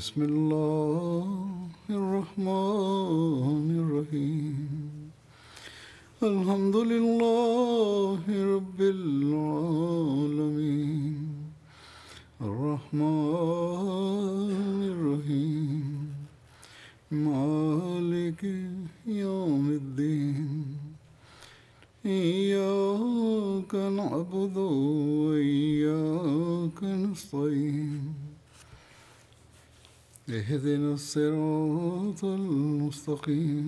بسم الله المستقيم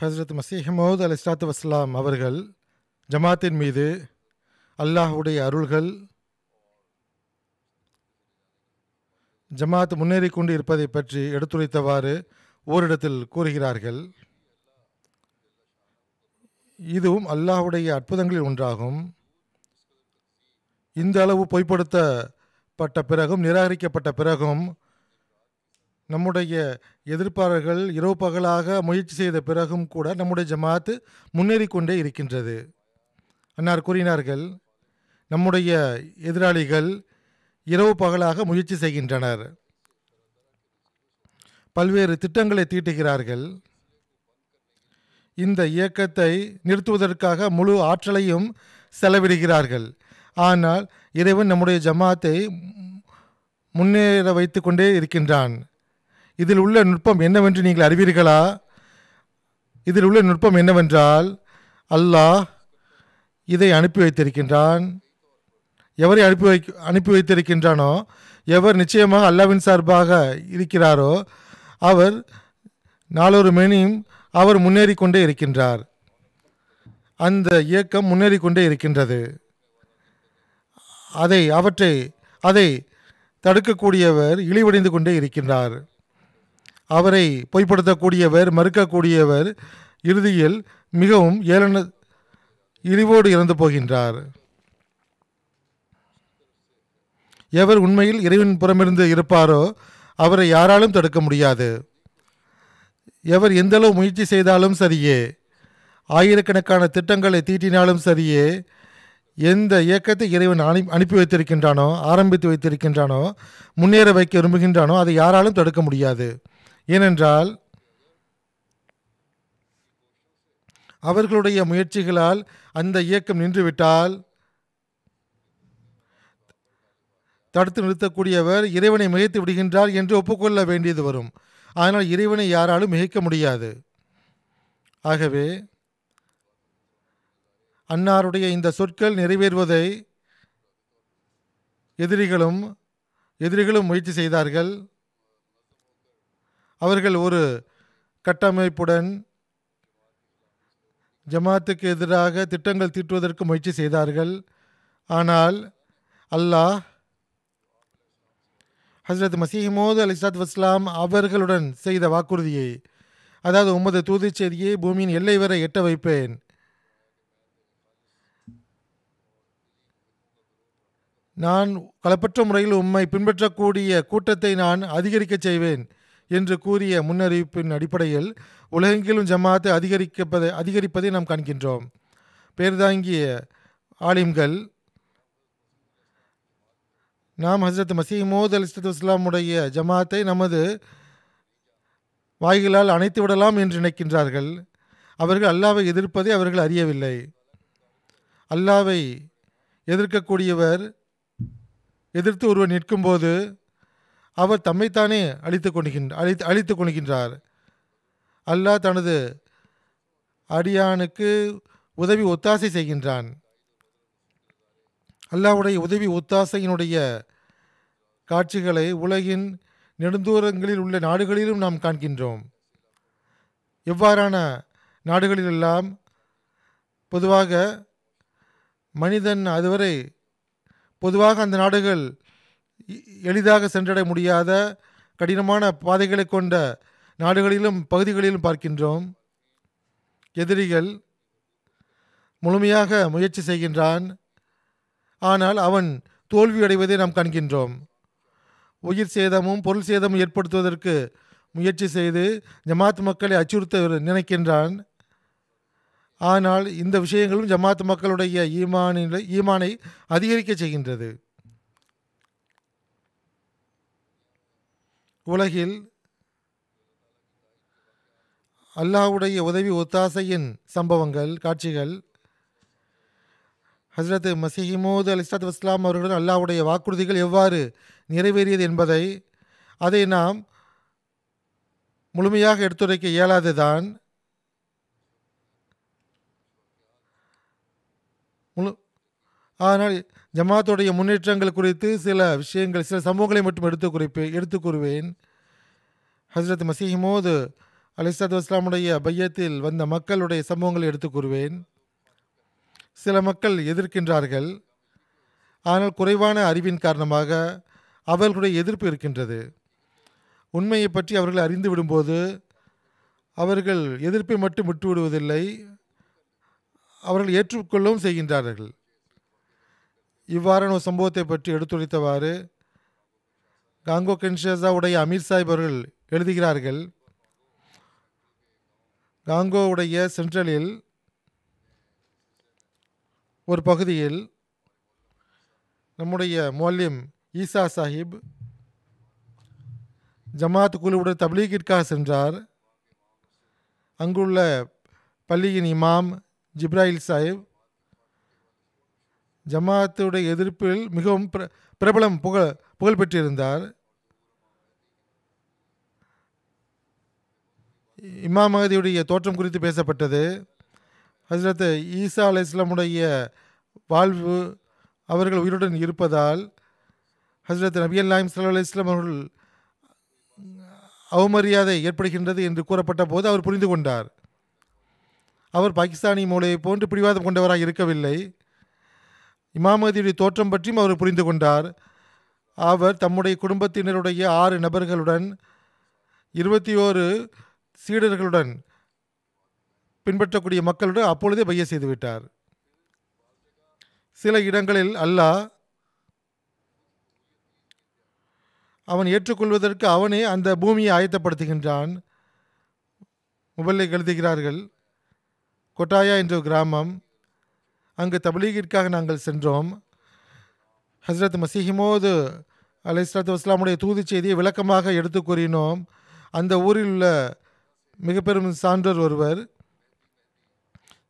ஹஸ்ரத் மசீஹ் மௌத் அலி இஸ்லாத்து வஸ்லாம் அவர்கள் ஜமாத்தின் மீது அல்லாஹுடைய அருள்கள் ஜமாத் முன்னேறி கொண்டு இருப்பதை பற்றி எடுத்துரைத்தவாறு ஓரிடத்தில் கூறுகிறார்கள். இதுவும் அல்லாஹுடைய அற்புதங்களில் ஒன்றாகும். இந்த அளவு பொய்ப்படுத்தப்பட்ட பிறகும் நிராகரிக்கப்பட்ட பிறகும் நம்முடைய எதிர்ப்பாளர்கள் இரவு பகலாக முயற்சி செய்த பிறகும் கூட நம்முடைய ஜமாத்து முன்னேறி கொண்டே இருக்கின்றது. அன்னார் கூறினார்கள் நம்முடைய எதிராளிகள் இரவு பகலாக முயற்சி செய்கின்றனர். பல்வேறு திட்டங்களை தீட்டுகிறார்கள். இந்த இயக்கத்தை நிறுத்துவதற்காக முழு ஆற்றலையும் செலவிடுகிறார்கள். ஆனால் இறைவன் நம்முடைய ஜமாத்தை முன்னேற வைத்து கொண்டே இருக்கின்றான். இதில் உள்ள நுட்பம் என்னவென்று நீங்கள் அறிவீர்களா? இதில் உள்ள நுட்பம் என்னவென்றால் அல்லாஹ் இதை அனுப்பி வைத்திருக்கின்றான். எவரை அனுப்பி வை அனுப்பி வைத்திருக்கின்றானோ எவர் நிச்சயமாக அல்லாவின் சார்பாக இருக்கிறாரோ அவர் நாளொரு மேனியும் அவர் முன்னேறி கொண்டே இருக்கின்றார். அந்த இயக்கம் முன்னேறி கொண்டே இருக்கின்றது. அதை அவற்றை அதை தடுக்கக்கூடியவர் இழிவடைந்து கொண்டே இருக்கின்றார். அவரை பொய்ப்படுத்தக்கூடியவர் மறுக்கக்கூடியவர் இறுதியில் மிகவும் ஏளன இழிவோடு இறந்து போகின்றார். எவர் உண்மையில் இறைவன் புறமிருந்து இருப்பாரோ அவரை யாராலும் தடுக்க முடியாது. எவர் எந்தளவு முயற்சி செய்தாலும் சரியே ஆயிரக்கணக்கான திட்டங்களை தீட்டினாலும் சரியே எந்த இயக்கத்தை இறைவன் அனு அனுப்பி வைத்திருக்கின்றானோ ஆரம்பித்து வைத்திருக்கின்றானோ முன்னேற வைக்க விரும்புகின்றானோ அதை யாராலும் தடுக்க முடியாது. ஏனென்றால் அவர்களுடைய முயற்சிகளால் அந்த இயக்கம் நின்றுவிட்டால் தடுத்து நிறுத்தக்கூடியவர் இறைவனை மிகைத்து விடுகின்றார் என்று ஒப்புக்கொள்ள வேண்டியது வரும். ஆனால் இறைவனை யாராலும் மிகைக்க முடியாது. ஆகவே அன்னாருடைய இந்த சொற்கள் நிறைவேறுவதை எதிரிகளும் எதிரிகளும் முயற்சி செய்தார்கள். அவர்கள் ஒரு கட்டமைப்புடன் ஜமாத்துக்கு எதிராக திட்டங்கள் தீட்டுவதற்கு முயற்சி செய்தார்கள். ஆனால் அல்லாஹ் ஹசரத் மசீமோது அலி சாத் வஸ்லாம் அவர்களுடன் செய்த வாக்குறுதியை அதாவது உமது தூது செய்தியை பூமியின் எல்லை வரை எட்ட வைப்பேன். நான் களப்பற்ற முறையில் உம்மை பின்பற்றக்கூடிய கூட்டத்தை நான் அதிகரிக்கச் செய்வேன். என்று கூறிய முன்னறிவிப்பின் அடிப்படையில் உலகெங்கிலும் ஜமாத்தை அதிகரிப்பதை அதிகரிப்பதை நாம் காண்கின்றோம். பேர்தாங்கிய ஆலிம்கள் நாம் ஹசரத் மசீமோத் அலி இஸ்லாமுடைய ஜமாத்தை நமது வாய்களால் அணைத்து விடலாம் என்று நினைக்கின்றார்கள். அவர்கள் அல்லாவை எதிர்ப்பதை அவர்கள் அறியவில்லை. அல்லாவை எதிர்க்கக்கூடியவர் எதிர்த்து ஒருவர் நிற்கும்போது அவர் தம்மைத்தானே அழித்து கொண்டுகின்ற அழித்து அழித்து கொள்கின்றார் அல்லாஹ் தனது அடியானுக்கு உதவி ஒத்தாசை செய்கின்றான். அல்லாவுடைய உதவி ஒத்தாசையினுடைய காட்சிகளை உலகின் நெடுந்தூரங்களில் உள்ள நாடுகளிலும் நாம் காண்கின்றோம். எவ்வாறான நாடுகளிலெல்லாம் பொதுவாக மனிதன் அதுவரை பொதுவாக அந்த நாடுகள் எளிதாக சென்றடைய முடியாத கடினமான பாதைகளை கொண்ட நாடுகளிலும் பகுதிகளிலும் பார்க்கின்றோம். எதிரிகள் முழுமையாக முயற்சி செய்கின்றான். ஆனால் அவன் தோல்வியடைவதை நாம் காண்கின்றோம். உயிர் சேதமும் பொருள் சேதமும் ஏற்படுத்துவதற்கு முயற்சி செய்து ஜமாத் மக்களை அச்சுறுத்த நினைக்கின்றான். ஆனால் இந்த விஷயங்களும் ஜமாத் மக்களுடைய ஈமானில் ஈமானை அதிகரிக்க செய்கின்றது. உலகில் அல்லாஹ்வுடைய உதவி ஒத்தாசையின் சம்பவங்கள் காட்சிகள். ஹசரத் மசிஹிமோது அலி இஸ்லாத் வஸ்லாம் அவர்களுடன் அல்லாஹ்வுடைய வாக்குறுதிகள் எவ்வாறு நிறைவேறியது என்பதை அதை நாம் முழுமையாக எடுத்துரைக்க இயலாதுதான் முழு ஆனால் ஜமாத்துடைய முன்னேற்றங்கள் குறித்து சில விஷயங்கள் சில சம்பவங்களை மட்டும் எடுத்து குறிப்பு எடுத்து கூறுவேன். ஹஸ்ரத் மசீஹிமோது அலிசாத் வஸ்லாமுடைய பையத்தில் வந்த மக்களுடைய சம்பவங்களை எடுத்து கூறுவேன். சில மக்கள் எதிர்க்கின்றார்கள். ஆனால் குறைவான அறிவின் காரணமாக அவர்களுடைய எதிர்ப்பு இருக்கின்றது. உண்மையை பற்றி அவர்கள் அறிந்து விடும்போது அவர்கள் எதிர்ப்பை மட்டும் விட்டு விடுவதில்லை அவர்கள் ஏற்றுக்கொள்ளவும் செய்கின்றார்கள். இவ்வாறான ஒரு சம்பவத்தை பற்றி எடுத்துரைத்தவாறு காங்கோ கென்ஷாசா உடைய அமீர் சாஹிப் அவர்கள் எழுதுகிறார்கள். காங்கோவுடைய சென்ட்ரலில் ஒரு பகுதியில் நம்முடைய மோல்யம் ஈசா சாஹிப் ஜமாத் குழுவுடன் தப்லீகிற்காக சென்றார். அங்குள்ள பள்ளியின் இமாம் ஜிப்ராயில் சாஹிப் ஜமாத்துடைய எதிர்ப்பில் மிகவும் பிர- பிரபலம் புகழ் புகழ் பெற்றிருந்தார். இமாம் மகதியுடைய தோற்றம் குறித்து பேசப்பட்டது. ஹஸ்ரத் ஈசா அலை இஸ்லாமுடைய வாழ்வு அவர்கள் உயிருடன் இருப்பதால் ஹஸ்ரத் நபி அல்லாஹிம் சல்லா அலி இஸ்லாம் அவர்கள் அவமரியாதை ஏற்படுகின்றது என்று கூறப்பட்ட போது அவர் புரிந்து கொண்டார். அவர் பாகிஸ்தானி மூளையை போன்று பிடிவாதம் கொண்டவராக இருக்கவில்லை. இமாமதியுடைய தோற்றம் பற்றியும் அவர் புரிந்து கொண்டார். அவர் தம்முடைய குடும்பத்தினருடைய ஆறு நபர்களுடன் இருபத்தி ஓரு சீடர்களுடன் பின்பற்றக்கூடிய மக்களுடன் அப்பொழுதே பைய செய்துவிட்டார் சில இடங்களில் அல்லாஹ் அவன் ஏற்றுக்கொள்வதற்கு அவனே அந்த பூமியை ஆயத்தப்படுத்துகின்றான். முபல்லை எழுதுகிறார்கள் கொட்டாயா என்ற ஒரு கிராமம் அங்கு தபலீகிற்காக நாங்கள் சென்றோம். ஹஸ்ரத் மசிஹிமோது அலை இஸ்லாத்து வஸ்லாமுடைய தூது செய்தியை விளக்கமாக எடுத்து கூறினோம். அந்த ஊரில் உள்ள மிக பெரும் சான்றோர் ஒருவர்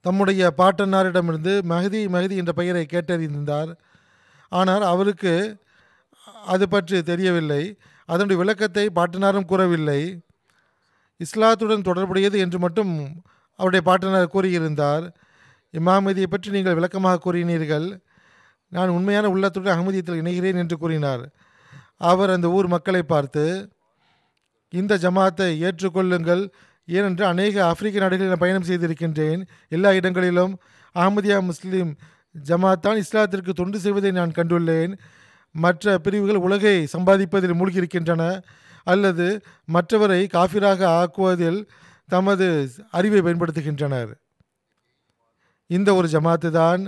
தம்முடைய பாட்டனாரிடமிருந்து மகதி மகதி என்ற பெயரை கேட்டறிந்தார் ஆனால் அவருக்கு அது பற்றி தெரியவில்லை. அதனுடைய விளக்கத்தை பாட்டனாரும் கூறவில்லை. இஸ்லாத்துடன் தொடர்புடையது என்று மட்டும் அவருடைய பாட்டனார் கூறியிருந்தார். இமாமதியை பற்றி நீங்கள் விளக்கமாக கூறினீர்கள். நான் உண்மையான உள்ளத்துடன் அகமதியத்தில் இணைகிறேன் என்று கூறினார். அவர் அந்த ஊர் மக்களை பார்த்து இந்த ஜமாத்தை ஏற்றுக்கொள்ளுங்கள். ஏனென்று அநேக ஆப்பிரிக்க நாடுகளில் நான் பயணம் செய்திருக்கின்றேன். எல்லா இடங்களிலும் அகமதியா முஸ்லீம் ஜமாத்தான் இஸ்லாத்திற்கு தொண்டு செய்வதை நான் கண்டுள்ளேன். மற்ற பிரிவுகள் உலகை சம்பாதிப்பதில் மூழ்கியிருக்கின்றன. அல்லது மற்றவரை காஃபிராக ஆக்குவதில் தமது அறிவை பயன்படுத்துகின்றனர். இந்த ஒரு ஜமாத்து தான்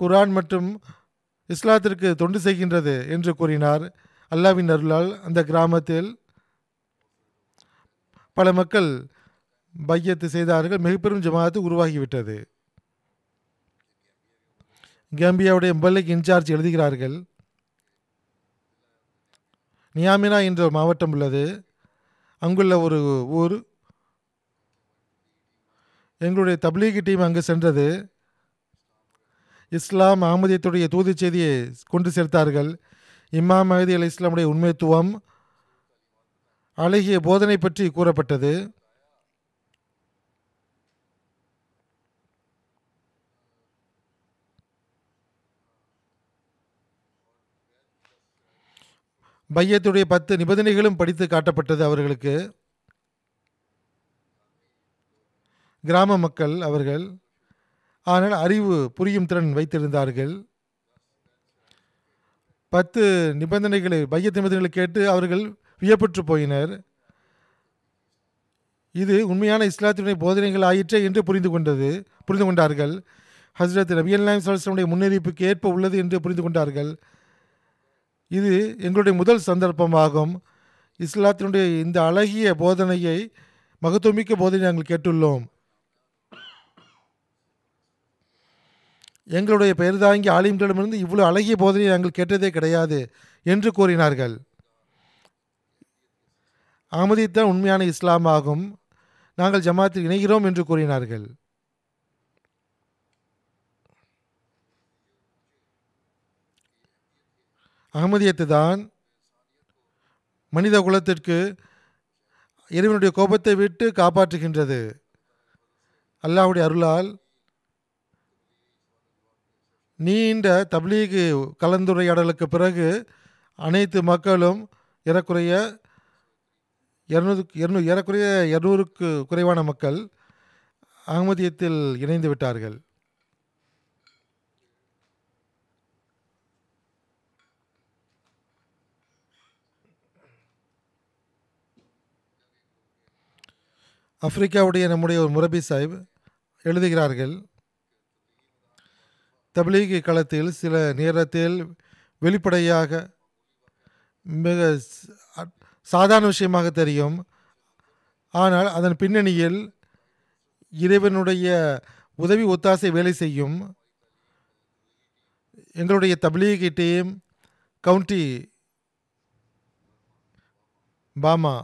குர்ஆன் மற்றும் இஸ்லாத்திற்கு தொண்டு செய்கின்றது என்று கூறினார். அல்லாவின் அருளால் அந்த கிராமத்தில் பல மக்கள் பையத்து செய்தார்கள். மிக பெரும் ஜமாத்து உருவாகிவிட்டது. கேம்பியாவுடைய எம்பல்லைக்கு இன்சார்ஜ் எழுதுகிறார்கள் நியாமினா என்ற மாவட்டம் உள்ளது. அங்குள்ள ஒரு ஊர் எங்களுடைய தப்லீகி டீம் அங்கு சென்றது. இஸ்லாம் அகமதியத்துடைய தூது செய்தியை கொண்டு சேர்த்தார்கள். இமாம் மஹதி அலி இஸ்லாமுடைய உண்மைத்துவம் அழகிய போதனை பற்றி கூறப்பட்டது. பையத்துடைய பத்து நிபந்தனைகளும் படித்து காட்டப்பட்டது அவர்களுக்கு. கிராம மக்கள் அவர்கள் ஆனால் அறிவு புரியும் திறன் வைத்திருந்தார்கள். பத்து நிபந்தனைகளை பைய நிபந்தனைகளை கேட்டு அவர்கள் வியப்புற்று போயினர். இது உண்மையான இஸ்லாத்தினுடைய போதனைகள் ஆயிற்றே என்று புரிந்து கொண்டது புரிந்து கொண்டார்கள். ஹஸ்ரத் ரவியல் நாயம் சலாஸ்லமுடைய முன்னறிவிப்புக்கு ஏற்ப உள்ளது என்று புரிந்து கொண்டார்கள். இது எங்களுடைய முதல் சந்தர்ப்பமாகும். இஸ்லாத்தினுடைய இந்த அழகிய போதனையை மகத்துவமிக்க போதனை நாங்கள் கேட்டுள்ளோம். எங்களுடைய பெயர் தாங்கி ஆலிம்களிடமிருந்து இவ்வளோ அழகிய போதனை நாங்கள் கேட்டதே கிடையாது என்று கூறினார்கள். அகமதித்தான் உண்மையான இஸ்லாம் ஆகும். நாங்கள் ஜமாத்தில் இணைகிறோம் என்று கூறினார்கள். அகமதியத்து தான் மனித குலத்திற்கு இறைவனுடைய கோபத்தை விட்டு காப்பாற்றுகின்றது. அல்லாஹ்வுடைய அருளால் நீண்ட தப்லீகு கலந்துரையாடலுக்கு பிறகு அனைத்து மக்களும் ஏறக்குறைய இரநூறு இரநூ ஏறக்குறைய இரநூறுக்கு குறைவான மக்கள் அகமதியத்தில் இணைந்து விட்டார்கள். ஆப்பிரிக்காவுடைய நம்முடைய ஒரு முரபி சாஹிப் எழுதுகிறார்கள் தபலீகி களத்தில் சில நேரத்தில் வெளிப்படையாக மிக சாதாரண விஷயமாக தெரியும். ஆனால் அதன் பின்னணியில் இறைவனுடைய உதவி ஒத்தாசை வேலை செய்யும் எங்களுடைய தப்லீகி டீம் கவுண்டி பாமா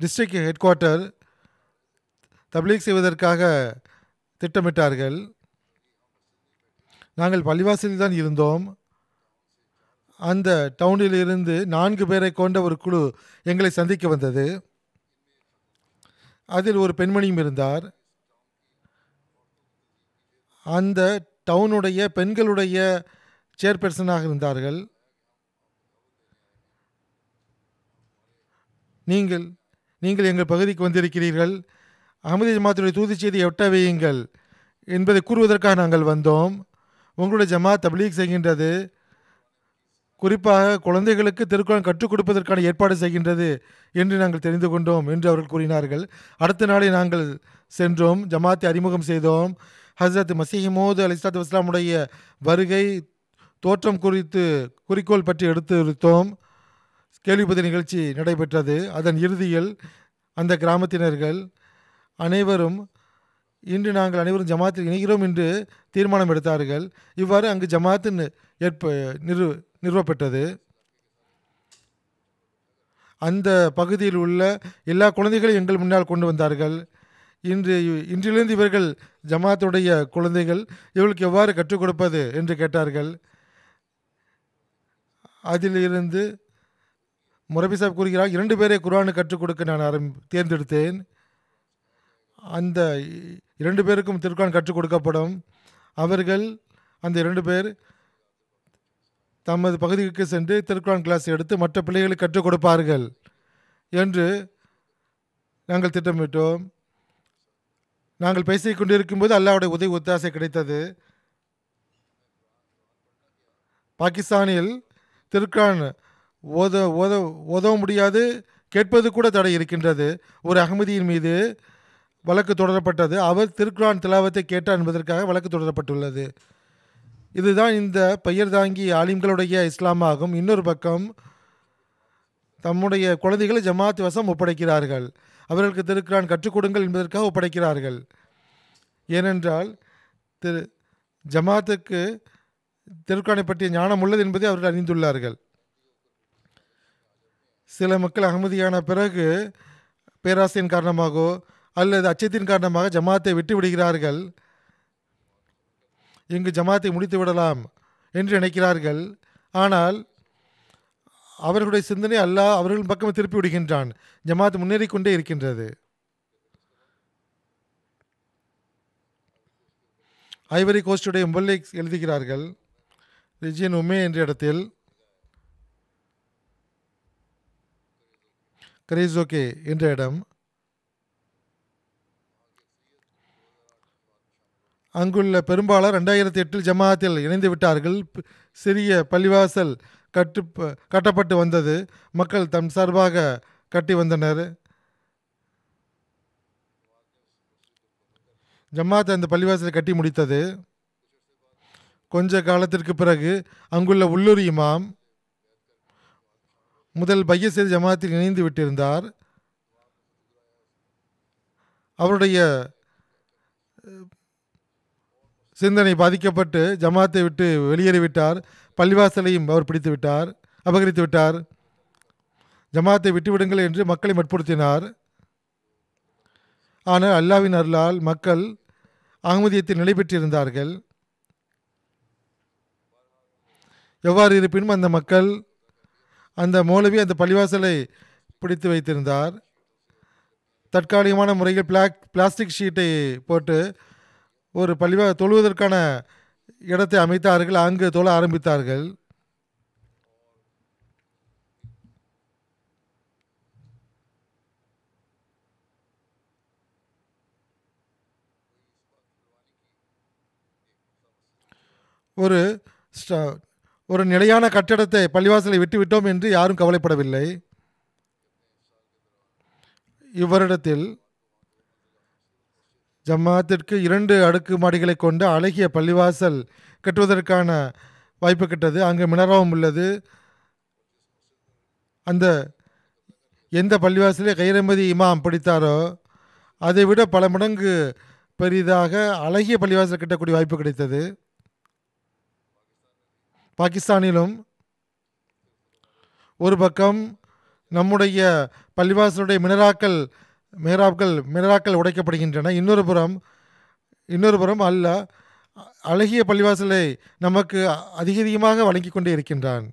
டிஸ்ட்ரிக்ட் ஹெட் குவார்ட்டர் தப்லீக் செய்வதற்காக திட்டமிட்டார்கள். நாங்கள் பள்ளிவாசலில் தான் இருந்தோம். அந்த டவுனில் இருந்து நான்கு பேரை கொண்ட ஒரு குழு எங்களை சந்திக்க வந்தது. அதில் ஒரு பெண்மணியும் இருந்தார். அந்த டவுனுடைய பெண்களுடைய சேர்பர்சனாக இருந்தார்கள். நீங்கள் நீங்கள் எங்கள் பகுதிக்கு வந்திருக்கிறீர்கள். அகமது ஜமாத்துடைய தூது செய்தி எட்ட வையுங்கள் என்பதை கூறுவதற்காக நாங்கள் வந்தோம். உங்களுடைய ஜமா தப்லீக் செய்கின்றது. குறிப்பாக குழந்தைகளுக்கு திருக்குறள் கற்றுக் கொடுப்பதற்கான ஏற்பாடு செய்கின்றது என்று நாங்கள் தெரிந்து கொண்டோம் என்று அவர்கள் கூறினார்கள். அடுத்த நாளை நாங்கள் சென்றோம் ஜமாத்தை அறிமுகம் செய்தோம். ஹசரத் மசீஹமோது அலிஸ்லாத் வஸ்லாமுடைய வருகை தோற்றம் குறித்து குறிக்கோள் பற்றி எடுத்து எடுத்தோம் கேள்விப்பதி நிகழ்ச்சி நடைபெற்றது. அதன் இறுதியில் அந்த கிராமத்தினர்கள் அனைவரும் இன்று நாங்கள் அனைவரும் ஜமாத்தில் இணைகிறோம் என்று தீர்மானம் எடுத்தார்கள். இவ்வாறு அங்கு ஜமாத்து ஏற்ப நிறு நிறுவப்பட்டது. அந்த பகுதியில் உள்ள எல்லா குழந்தைகளையும் எங்கள் முன்னால் கொண்டு வந்தார்கள். இன்று இன்றிலிருந்து இவர்கள் ஜமாத்துடைய குழந்தைகள் இவர்களுக்கு எவ்வாறு கற்றுக் கொடுப்பது என்று கேட்டார்கள். அதிலிருந்து முரபி சாப் கூறுகிறார் இரண்டு பேரை குரானு கற்றுக் கொடுக்க நான் ஆரம்பி தேர்ந்தெடுத்தேன். அந்த இரண்டு பேருக்கும் திருக்குறான் கற்றுக் கொடுக்கப்படும். அவர்கள் அந்த இரண்டு பேர் தமது பகுதிக்கு சென்று திருக்குறான் கிளாஸ் எடுத்து மற்ற பிள்ளைகளுக்கு கற்றுக் கொடுப்பார்கள் என்று நாங்கள் திட்டமிட்டோம். நாங்கள் பேசிக் கொண்டிருக்கும்போது அல்லாவுடைய உதவி ஒத்தாசை கிடைத்தது. பாகிஸ்தானில் திருக்குறான் ஓத ஓத ஓதவ முடியாது கேட்பது கூட தடை இருக்கின்றது. ஒரு அகமதியின் மீது வழக்கு தொடரப்பட்டது. அவர் திருக்குரான் திலாவத்தை கேட்டார் என்பதற்காக வழக்கு தொடரப்பட்டுள்ளது. இதுதான் இந்த பெயர் தாங்கி ஆலிம்களுடைய இஸ்லாமாகும். இன்னொரு பக்கம் தம்முடைய குழந்தைகளை ஜமாத் வசம் ஒப்படைக்கிறார்கள். அவர்களுக்கு திருக்குரான் கற்றுக் கொடுங்கள் என்பதற்காக ஒப்படைக்கிறார்கள். ஏனென்றால் திரு ஜமாத்துக்கு திருக்குறானை பற்றிய ஞானம் உள்ளது என்பதை அவர்கள் அறிந்துள்ளார்கள். சில மக்கள் அகமதியான பிறகு பேராசையின் காரணமாகவோ அல்லது அச்சத்தின் காரணமாக ஜமாத்தை விட்டு விடுகிறார்கள். இங்கு ஜமாத்தை முடித்து விடலாம் என்று நினைக்கிறார்கள். ஆனால் அவர்களுடைய சிந்தனை அல்லாஹ் அவர்கள் பக்கம் திருப்பி விடுகின்றான். ஜமாத் முன்னேறி கொண்டே இருக்கின்றது. ஐவரி கோஸ்டுடைய முல்லை எழுதுகிறார்கள். ரிஜியன் உமே என்ற இடத்தில். கரேசோகே என்ற இடம். அங்குள்ள பெரும்பாலார் ரெண்டாயிரத்தி எட்டில் ஜமாத்தில் இணைந்து விட்டார்கள். சிறிய பள்ளிவாசல் கட்டு கட்டப்பட்டு வந்தது. மக்கள் தம் சார்பாக கட்டி வந்தனர். ஜமாத் அந்த பள்ளிவாசலை கட்டி முடித்தது. கொஞ்ச காலத்திற்கு பிறகு அங்குள்ள உள்ளூர் இமாம் முதல் பைய செய்து ஜமாத்தில் இணைந்து விட்டிருந்தார். அவருடைய சிந்தனை பாதிக்கப்பட்டு ஜமாத்தை விட்டு வெளியேறிவிட்டார். பள்ளிவாசலையும் அவர் பிடித்து விட்டார் அபகரித்து விட்டார். ஜமாத்தை விட்டுவிடுங்கள் என்று மக்களை வற்புறுத்தினார். ஆனால் அல்லாவின் அருளால் மக்கள் அகமதியத்தில் நிலை பெற்றிருந்தார்கள். எவ்வாறு இருப்பினும் அந்த மக்கள் அந்த மௌலவி அந்த பள்ளிவாசலை பிடித்து வைத்திருந்தார். தற்காலிகமான முறையில் பிளாக் பிளாஸ்டிக் ஷீட்டை போட்டு ஒரு பள்ளிவா தொழுவதற்கான இடத்தை அமைத்தார்கள் அங்கு தொழ ஆரம்பித்தார்கள். ஒரு ஒரு நிலையான கட்டடத்தை பள்ளிவாசலை விட்டுவிட்டோம் என்று யாரும் கவலைப்படவில்லை. இவ்வருடத்தில் ஜமாத்திற்கு இரண்டு அடுக்கு மாடிகளை கொண்டு அழகிய பள்ளிவாசல் கட்டுவதற்கான வாய்ப்பு கிட்டது. அங்கே மினராவும் உள்ளது. அந்த எந்த பள்ளிவாசலே கைரமதி இமாம் பிடித்தாரோ அதை விட பல மடங்கு பெரிதாக அழகிய பள்ளிவாசல் கட்டக்கூடிய வாய்ப்பு கிடைத்தது. பாகிஸ்தானிலும் ஒரு பக்கம் நம்முடைய பள்ளிவாசலுடைய மினராக்கள் மேராப்கள் மினராக்கள் உடைக்கப்படுகின்றன. இன்னொரு புறம் இன்னொரு புறம் அல்ல அழகிய பள்ளிவாசலை நமக்கு அதிக அதிகமாக வழங்கி கொண்டே இருக்கின்றான்.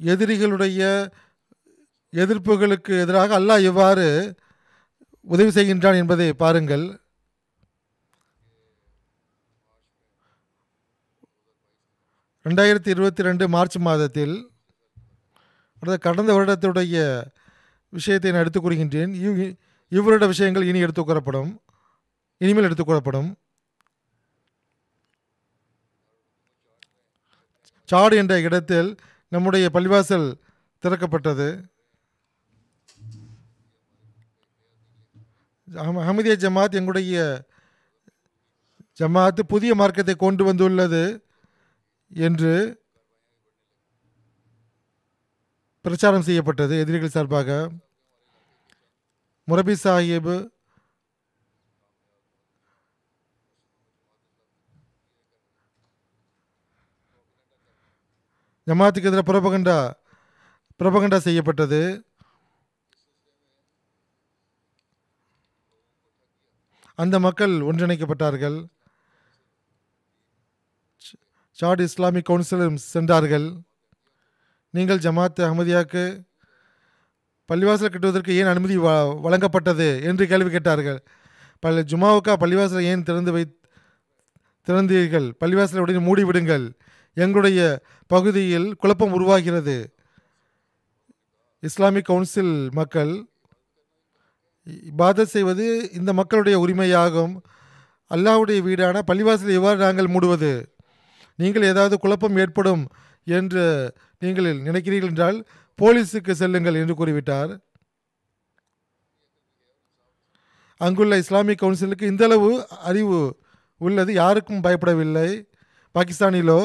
எதிரிகளுடைய எதிர்ப்புகளுக்கு எதிராக அல்லாஹ் எவ்வாறு உதவி செய்கின்றான் என்பதை பாருங்கள். ரெண்டாயிரத்தி இருபத்தி ரெண்டு மார்ச் மாதத்தில் அடுத்த கடந்த வருடத்துடைய விஷயத்தை நான் எடுத்துக் கூறுகின்றேன். இவ் இவ்வருட விஷயங்கள் இனி எடுத்துக்கூறப்படும் இனிமேல் எடுத்துக் கூறப்படும். சாடு என்ற இடத்தில் நம்முடைய பள்ளிவாசல் திறக்கப்பட்டது. அஹம- அஹமதிய ஜமாத் எங்களுடைய ஜமாத் புதிய மார்க்கத்தை கொண்டு வந்துள்ளது. என்று பிரச்சாரம் செய்யப்பட்டது எதிரிகள் சார்பாக. முரபி சாஹிப் ஜமாத்துக்கு எதிராக புரபகண்டா புரபகண்டா செய்யப்பட்டது. அந்த மக்கள் ஒன்றிணைக்கப்பட்டார்கள். சாட் இஸ்லாமிக் கவுன்சிலும் சென்றார்கள். நீங்கள் ஜமாத் அகமதியாவுக்கு பள்ளிவாசல் கட்டுவதற்கு ஏன் அனுமதி வ வழங்கப்பட்டது என்று கேள்வி கேட்டார்கள். பல ஜுமாவுக்கா பள்ளிவாசலை ஏன் திறந்து வை திறந்தீர்கள்? பள்ளிவாசலை உடனே மூடிவிடுங்கள். எங்களுடைய பகுதியில் குழப்பம் உருவாகிறது. இஸ்லாமிக் கவுன்சில் மக்கள் இபாதத் செய்வது இந்த மக்களுடைய உரிமையாகும். அல்லாஹுடைய வீடான பள்ளிவாசலை எவ்வாறு நாங்கள் மூடுவது? நீங்கள் ஏதாவது குழப்பம் ஏற்படும் என்று நீங்கள் நினைக்கிறீர்கள் என்றால் போலீஸுக்கு செல்லுங்கள் என்று கூறிவிட்டார். அங்குள்ள இஸ்லாமிக் கவுன்சிலுக்கு இந்தளவு அறிவு உள்ளது. யாருக்கும் பயப்படவில்லை. பாகிஸ்தானிலோ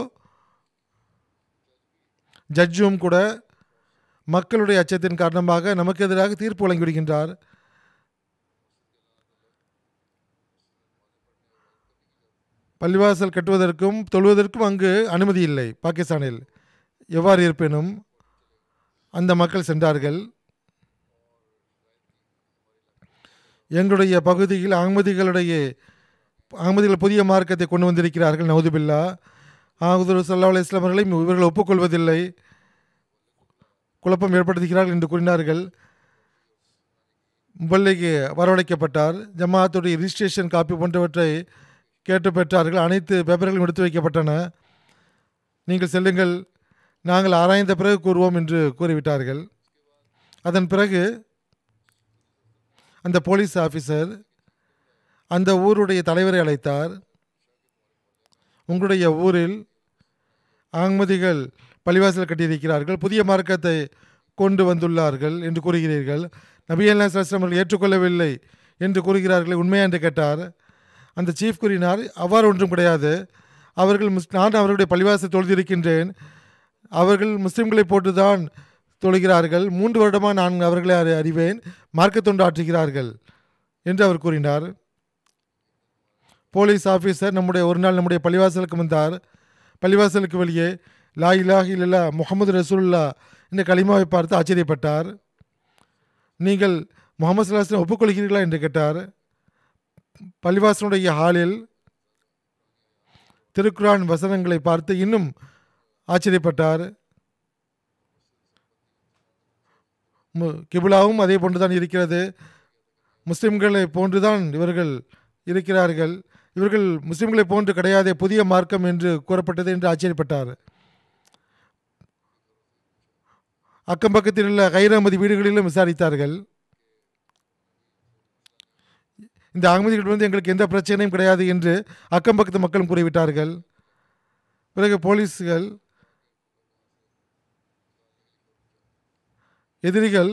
ஜட்ஜும் கூட மக்களுடைய அச்சத்தின் காரணமாக நமக்கு எதிராக தீர்ப்பு வழங்கிவிடுகின்றார் பள்ளிவாசல் கட்டுவதற்கும் தொழுவதற்கும் அங்கு அனுமதி இல்லை பாகிஸ்தானில். எவ்வாறு இருப்பினும் அந்த மக்கள் சென்றார்கள். எங்களுடைய பகுதியில் அகமதிகளுடைய அகமதிகள் புதிய மார்க்கத்தை கொண்டு வந்திருக்கிறார்கள் நவுதுபில்லா. ஆகுதூர் சல்லா அலி இஸ்லாம் இவர்கள் ஒப்புக்கொள்வதில்லை. குழப்பம் ஏற்படுத்துகிறார்கள் என்று கூறினார்கள். மும்பல்லிக்கு வரவழைக்கப்பட்டார். ஜமாத்துடைய ரிஜிஸ்ட்ரேஷன் காப்பி போன்றவற்றை கேட்டு பெற்றார்கள் அனைத்து பேப்பர்களும் எடுத்து வைக்கப்பட்டன. நீங்கள் செல்லுங்கள். நாங்கள் ஆராய்ந்த பிறகு கூறுவோம் என்று கூறிவிட்டார்கள். அதன் பிறகு அந்த போலீஸ் ஆஃபீஸர் அந்த ஊருடைய தலைவரை அழைத்தார். உங்களுடைய ஊரில் அகமதிகள் பள்ளிவாசல் கட்டியிருக்கிறார்கள். புதிய மார்க்கத்தை கொண்டு வந்துள்ளார்கள் என்று கூறுகிறீர்கள். நபி அல்லா அவர்கள் ஏற்றுக்கொள்ளவில்லை என்று கூறுகிறார்கள் உண்மையா என்று கேட்டார். அந்த சீஃப் கூறினார் அவ்வாறு ஒன்றும் கிடையாது. அவர்கள் முஸ் நான் அவர்களுடைய பள்ளிவாசல் தொழுதிருக்கின்றேன். அவர்கள் முஸ்லீம்களை போட்டுதான் தொழுகிறார்கள். மூன்று வருடமாக நான் அவர்களை அறி- அறிவேன். மார்க்க தொண்டு ஆற்றுகிறார்கள். என்று அவர் கூறினார். போலீஸ் ஆஃபீஸர் நம்முடைய ஒரு நாள் நம்முடைய பள்ளிவாசலுக்கு வந்தார். பள்ளிவாசலுக்கு வெளியே லா இலாஹ் இல்லா முகமது ரசூல்லா என்ற களிமாவை பார்த்து ஆச்சரியப்பட்டார். நீங்கள் முகமது சல்லாஸ்லம் ஒப்புக்கொள்கிறீர்களா? என்று கேட்டார். பள்ளிவாசனுடைய ஹாலில் திருக்குரான் வசனங்களை பார்த்து இன்னும் ஆச்சரியப்பட்டார். கிபுலாவும் அதே போன்றுதான் இருக்கிறது. முஸ்லிம்களை போன்றுதான் இவர்கள் இருக்கிறார்கள். இவர்கள் முஸ்லிம்களை போன்று கிடையாதே புதிய மார்க்கம் என்று கூறப்பட்டது என்று ஆச்சரியப்பட்டார். அக்கம் பக்கத்தில் உள்ள கைரமதி வீடுகளிலும் விசாரித்தார்கள். இந்த அகமதிகள் வந்து எங்களுக்கு எந்த பிரச்சனையும் கிடையாது என்று அக்கம் பக்கத்து மக்களும் கூறிவிட்டார்கள். பிறகு போலீஸ்கள் எதிரிகள்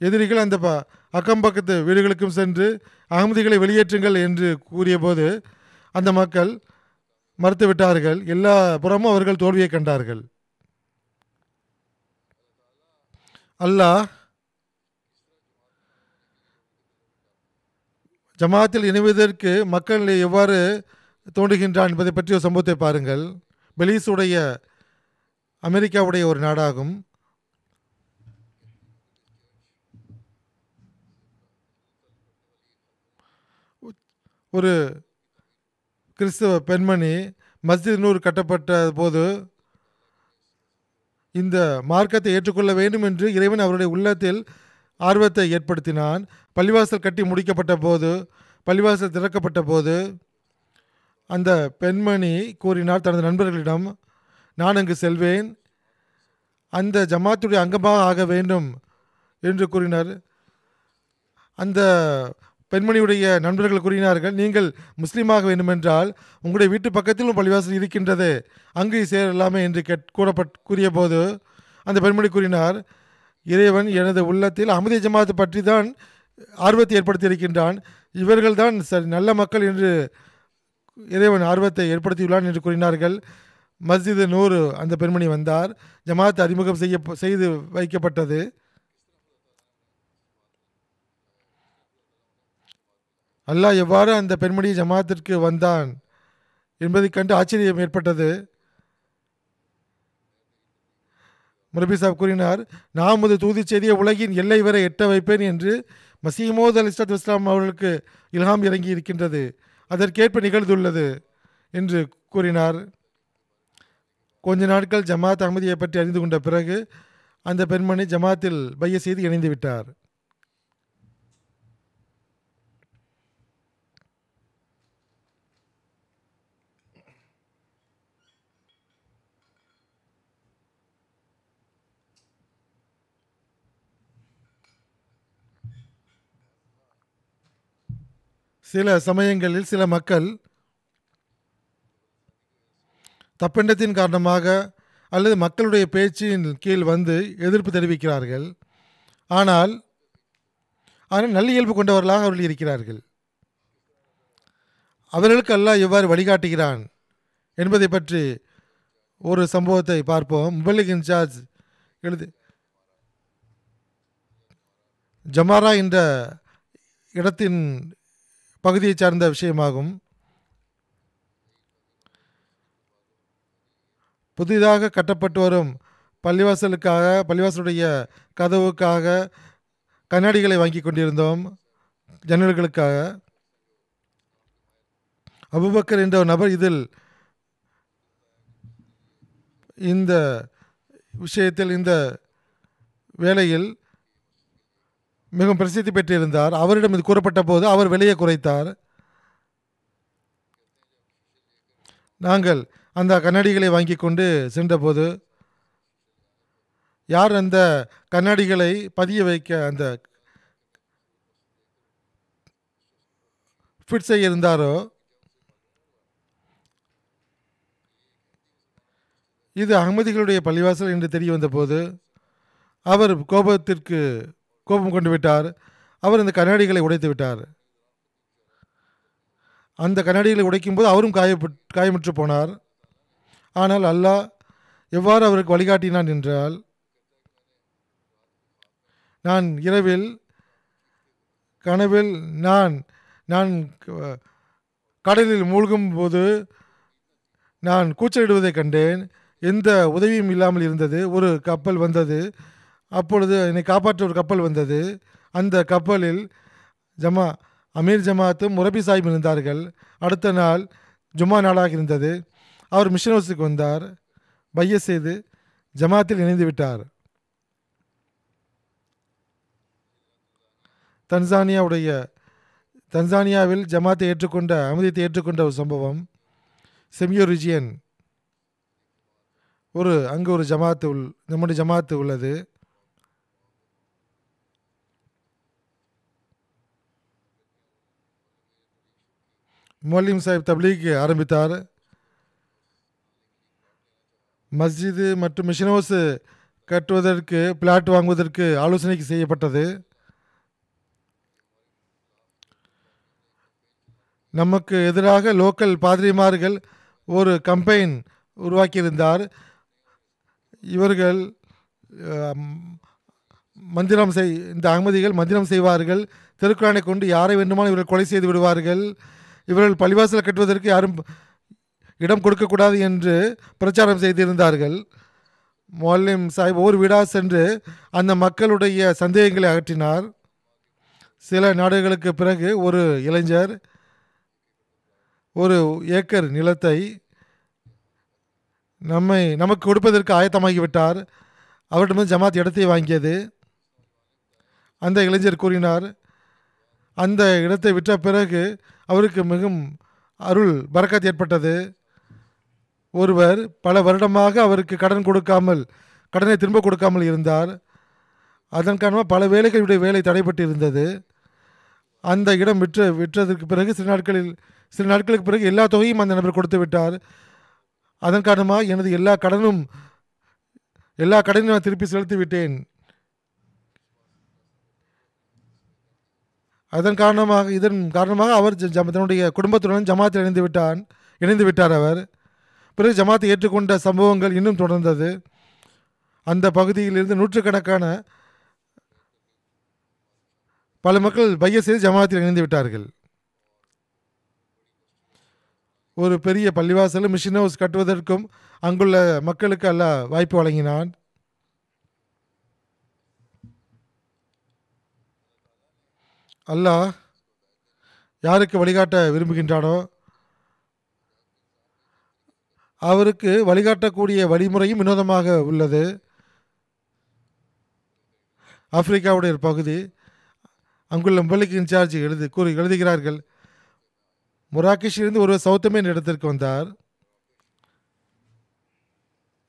எதிரிகள் அந்த ப அக்கம் பக்கத்து வீடுகளுக்கும் சென்று அகமதிகளை வெளியேற்றுங்கள் என்று கூறியபோது அந்த மக்கள் மறுத்துவிட்டார்கள் எல்லா புறமும் அவர்கள் தோல்வியை கண்டார்கள். அல்லாஹ் ஜமாத்தில் இணைவதற்கு மக்கள் எவ்வாறு தோன்றுகின்றான் என்பதை பற்றிய ஒரு சம்பவத்தை பாருங்கள். பெலீஸுடைய அமெரிக்காவுடைய ஒரு நாடாகும். ஒரு கிறிஸ்தவ பெண்மணி மஸ்ஜித் நூர் கட்டப்பட்ட போது இந்த மார்க்கத்தை ஏற்றுக்கொள்ள வேண்டும் என்று இறைவன் அவருடைய உள்ளத்தில் ஆர்வத்தை ஏற்படுத்தினான். பள்ளிவாசல் கட்டி முடிக்கப்பட்ட போது பள்ளிவாசல் திறக்கப்பட்ட போது அந்த பெண்மணி கூறினார் தனது நண்பர்களிடம் நான் அங்கு செல்வேன். அந்த ஜமாத்துடைய அங்கமாக ஆக வேண்டும் என்று கூறினார். அந்த பெண்மணியுடைய நண்பர்கள் கூறினார்கள் நீங்கள் முஸ்லீமாக வேண்டுமென்றால் உங்களுடைய வீட்டு பக்கத்திலும் பள்ளிவாசல் இருக்கின்றது. அங்கு சேரலாமே என்று கேட் கூறப்பட் கூறிய போது அந்த பெண்மணி கூறினார் இறைவன் எனது உள்ளத்தில் அகமதிய ஜமாத் பற்றி தான் ஆர்வத்தை ஏற்படுத்தியிருக்கின்றான். இவர்கள்தான் சரி நல்ல மக்கள் என்று இறைவன் ஆர்வத்தை ஏற்படுத்தியுள்ளான் என்று கூறினார்கள். மஸ்ஜிது நூறு அந்த பெண்மணி வந்தார். ஜமாத் அறிமுகம் செய்ய செய்து வைக்கப்பட்டது. அல்லாஹ் எவ்வாறு அந்த பெண்மணி ஜமாத்திற்கு வந்தான் என்பதைக் கண்டு ஆச்சரியம் ஏற்பட்டது. முரபி சாப் கூறினார் நான் முது தூதி செய்திய உலகின் எல்லை வரை எட்ட வைப்பேன் என்று மசீமோத் அலி இஸ்லாத் இஸ்லாம் அவர்களுக்கு இல்ஹாம் இறங்கி இருக்கின்றது. அதற்கேற்ப நிகழ்ந்துள்ளது என்று கூறினார். கொஞ்ச நாட்கள் ஜமாத் அகமதியை பற்றி அறிந்து கொண்ட பிறகு அந்த பெண்மணி ஜமாத்தில் பைய செய்து இணைந்து விட்டார். சில சமயங்களில் சில மக்கள் தப்பெண்ணத்தின் காரணமாக அல்லது மக்களுடைய பேச்சின் கீழ் வந்து எதிர்ப்பு தெரிவிக்கிறார்கள். ஆனால் ஆனால் நல்லியல்பு கொண்டவர்களாக அவர்கள் இருக்கிறார்கள். அவர்களுக்கு அல்லாஹ் எவ்வாறு வழிகாட்டுகிறான் என்பதை பற்றி ஒரு சம்பவத்தை பார்ப்போம். முபல்லிக் இன்சார்ஜ் எழுது ஜமாரா என்ற இடத்தின் பகுதியை சார்ந்த விஷயமாகும். புதிதாக கட்டப்பட்டு வரும் பள்ளிவாசலுக்காக பள்ளிவாசலுடைய கதவுக்காக கண்ணாடிகளை வாங்கி கொண்டிருந்தோம். ஜன்னல்களுக்காக. அபுபக்கர் என்ற ஒரு நபர் இதில் இந்த விஷயத்தில் இந்த வேலையில் மிகவும் பிரசித்தி பெற்றிருந்தார். அவரிடம் இது கூறப்பட்ட போது அவர் விலையை குறைத்தார். நாங்கள் அந்த கண்ணாடிகளை வாங்கி கொண்டு சென்றபோது யார் அந்த கண்ணாடிகளை பதிய வைக்க அந்த ஃபிட் செய்ய இருந்தாரோ இது அகமதிகளுடைய பள்ளிவாசல் என்று தெரிய வந்தபோது அவர் கோபத்திற்கு கோபம் கொண்டு விட்டார். அவர் இந்த கண்ணாடிகளை உடைத்து விட்டார். அந்த கண்ணாடிகளை உடைக்கும்போது அவரும் காயப்பட் காயமுற்று போனார். ஆனால் அல்லாஹ் எவ்வாறு அவருக்கு வழிகாட்டினான் என்றால் நான் இரவில் கனவில் நான் நான் கடலில் மூழ்கும் போது நான் கூச்சலிடுவதைக் கண்டேன். எந்த உதவியும் இல்லாமல் இருந்தது. ஒரு கப்பல் வந்தது. அப்பொழுது என்னை காப்பாற்ற ஒரு கப்பல் வந்தது. அந்த கப்பலில் ஜமா அமீர் ஜமாத்தும் முரபி சாஹிப் இருந்தார்கள். அடுத்த நாள் ஜும்மா நாளாக இருந்தது. அவர் மிஷன் ஹவுஸுக்கு வந்தார். பைய செய்து ஜமாத்தில் இணைந்து விட்டார். தன்சானியாவுடைய தன்சானியாவில் ஜமாத்தை ஏற்றுக்கொண்ட அமிர்தத்தை ஏற்றுக்கொண்ட ஒரு சம்பவம். செமியோ ரிஜியன். ஒரு அங்கு ஒரு ஜமாத்து உள் நம்முடைய ஜமாத்து உள்ளது. மொல்லிம் சாஹிப் தப்லீக் ஆரம்பித்தார். மஸ்ஜிது மற்றும் மிஷன் ஹவுஸ் கட்டுவதற்கு பிளாட் வாங்குவதற்கு ஆலோசனை செய்யப்பட்டது. நமக்கு எதிராக லோக்கல் பாதிரிமார்கள் ஒரு கம்பெயின் உருவாக்கியிருந்தார். இவர்கள் மந்திரம் செய் இந்த அகமதிகள் மந்திரம் செய்வார்கள். திருக்குறானை கொண்டு யாரை வேண்டுமானால் இவர்கள் கொலை செய்து விடுவார்கள். இவர்கள் பள்ளிவாசல் கட்டுவதற்கு யாரும் இடம் கொடுக்கக்கூடாது என்று பிரச்சாரம் செய்திருந்தார்கள். மொல்லிம் சாஹிப் ஒவ்வொரு வீடாக சென்று அந்த மக்களுடைய சந்தேகங்களை அகற்றினார். சில நாடுகளுக்கு பிறகு ஒரு இளைஞர் ஒரு ஏக்கர் நிலத்தை நம்மை நமக்கு கொடுப்பதற்கு ஆயத்தமாகிவிட்டார். அவரிடமிருந்து ஜமாத் இடத்தை வாங்கியது. அந்த இளைஞர் கூறினார் அந்த இடத்தை விற்ற பிறகு அவருக்கு மிகவும் அருள் பரக்கத் ஏற்பட்டது. ஒருவர் பல வருடமாக அவருக்கு கடன் கொடுக்காமல் கடனை திரும்ப கொடுக்காமல் இருந்தார். அதன் காரணமாக பல வேலைகளுடைய வேலை தடைப்பட்டு இருந்தது அந்த இடம் விற்று விற்றதற்கு பிறகு சில நாட்களில் சில நாட்களுக்கு பிறகு எல்லா தொகையும் அந்த நபர் கொடுத்து விட்டார். அதன் காரணமாக எனது எல்லா கடனும் எல்லா கடனையும் நான் திருப்பி செலுத்தி விட்டேன். அதன் காரணமாக இதன் காரணமாக அவர் தன்னுடைய குடும்பத்துடன் ஜமாத்தில் இணைந்து விட்டான் இணைந்து விட்டார் அவர். பிறகு ஜமாத்தை ஏற்றுக்கொண்ட சம்பவங்கள் இன்னும் தொடர்ந்தது. அந்த பகுதியிலிருந்து நூற்றுக்கணக்கான பல மக்கள் பைய செய்து ஜமாத்தில் இணைந்து விட்டார்கள். ஒரு பெரிய பள்ளிவாசலும் மிஷின் ஹவுஸ் கட்டுவதற்கும் அங்குள்ள மக்களுக்கு அல்ல வாய்ப்பு வழங்கினான். அல்லாஹ் யாருக்கு வழிகாட்ட விரும்புகின்றானோ அவருக்கு வழிகாட்டக்கூடிய வழிமுறையும் வினோதமாக உள்ளது. ஆப்பிரிக்காவுடைய ஒரு பகுதி அங்குள்ள பள்ளிக்கு இன்சார்ஜ் எழுது கூறி எழுதுகிறார்கள் முராகேஷிலிருந்து ஒரு சௌத்தமேன் இடத்திற்கு வந்தார்.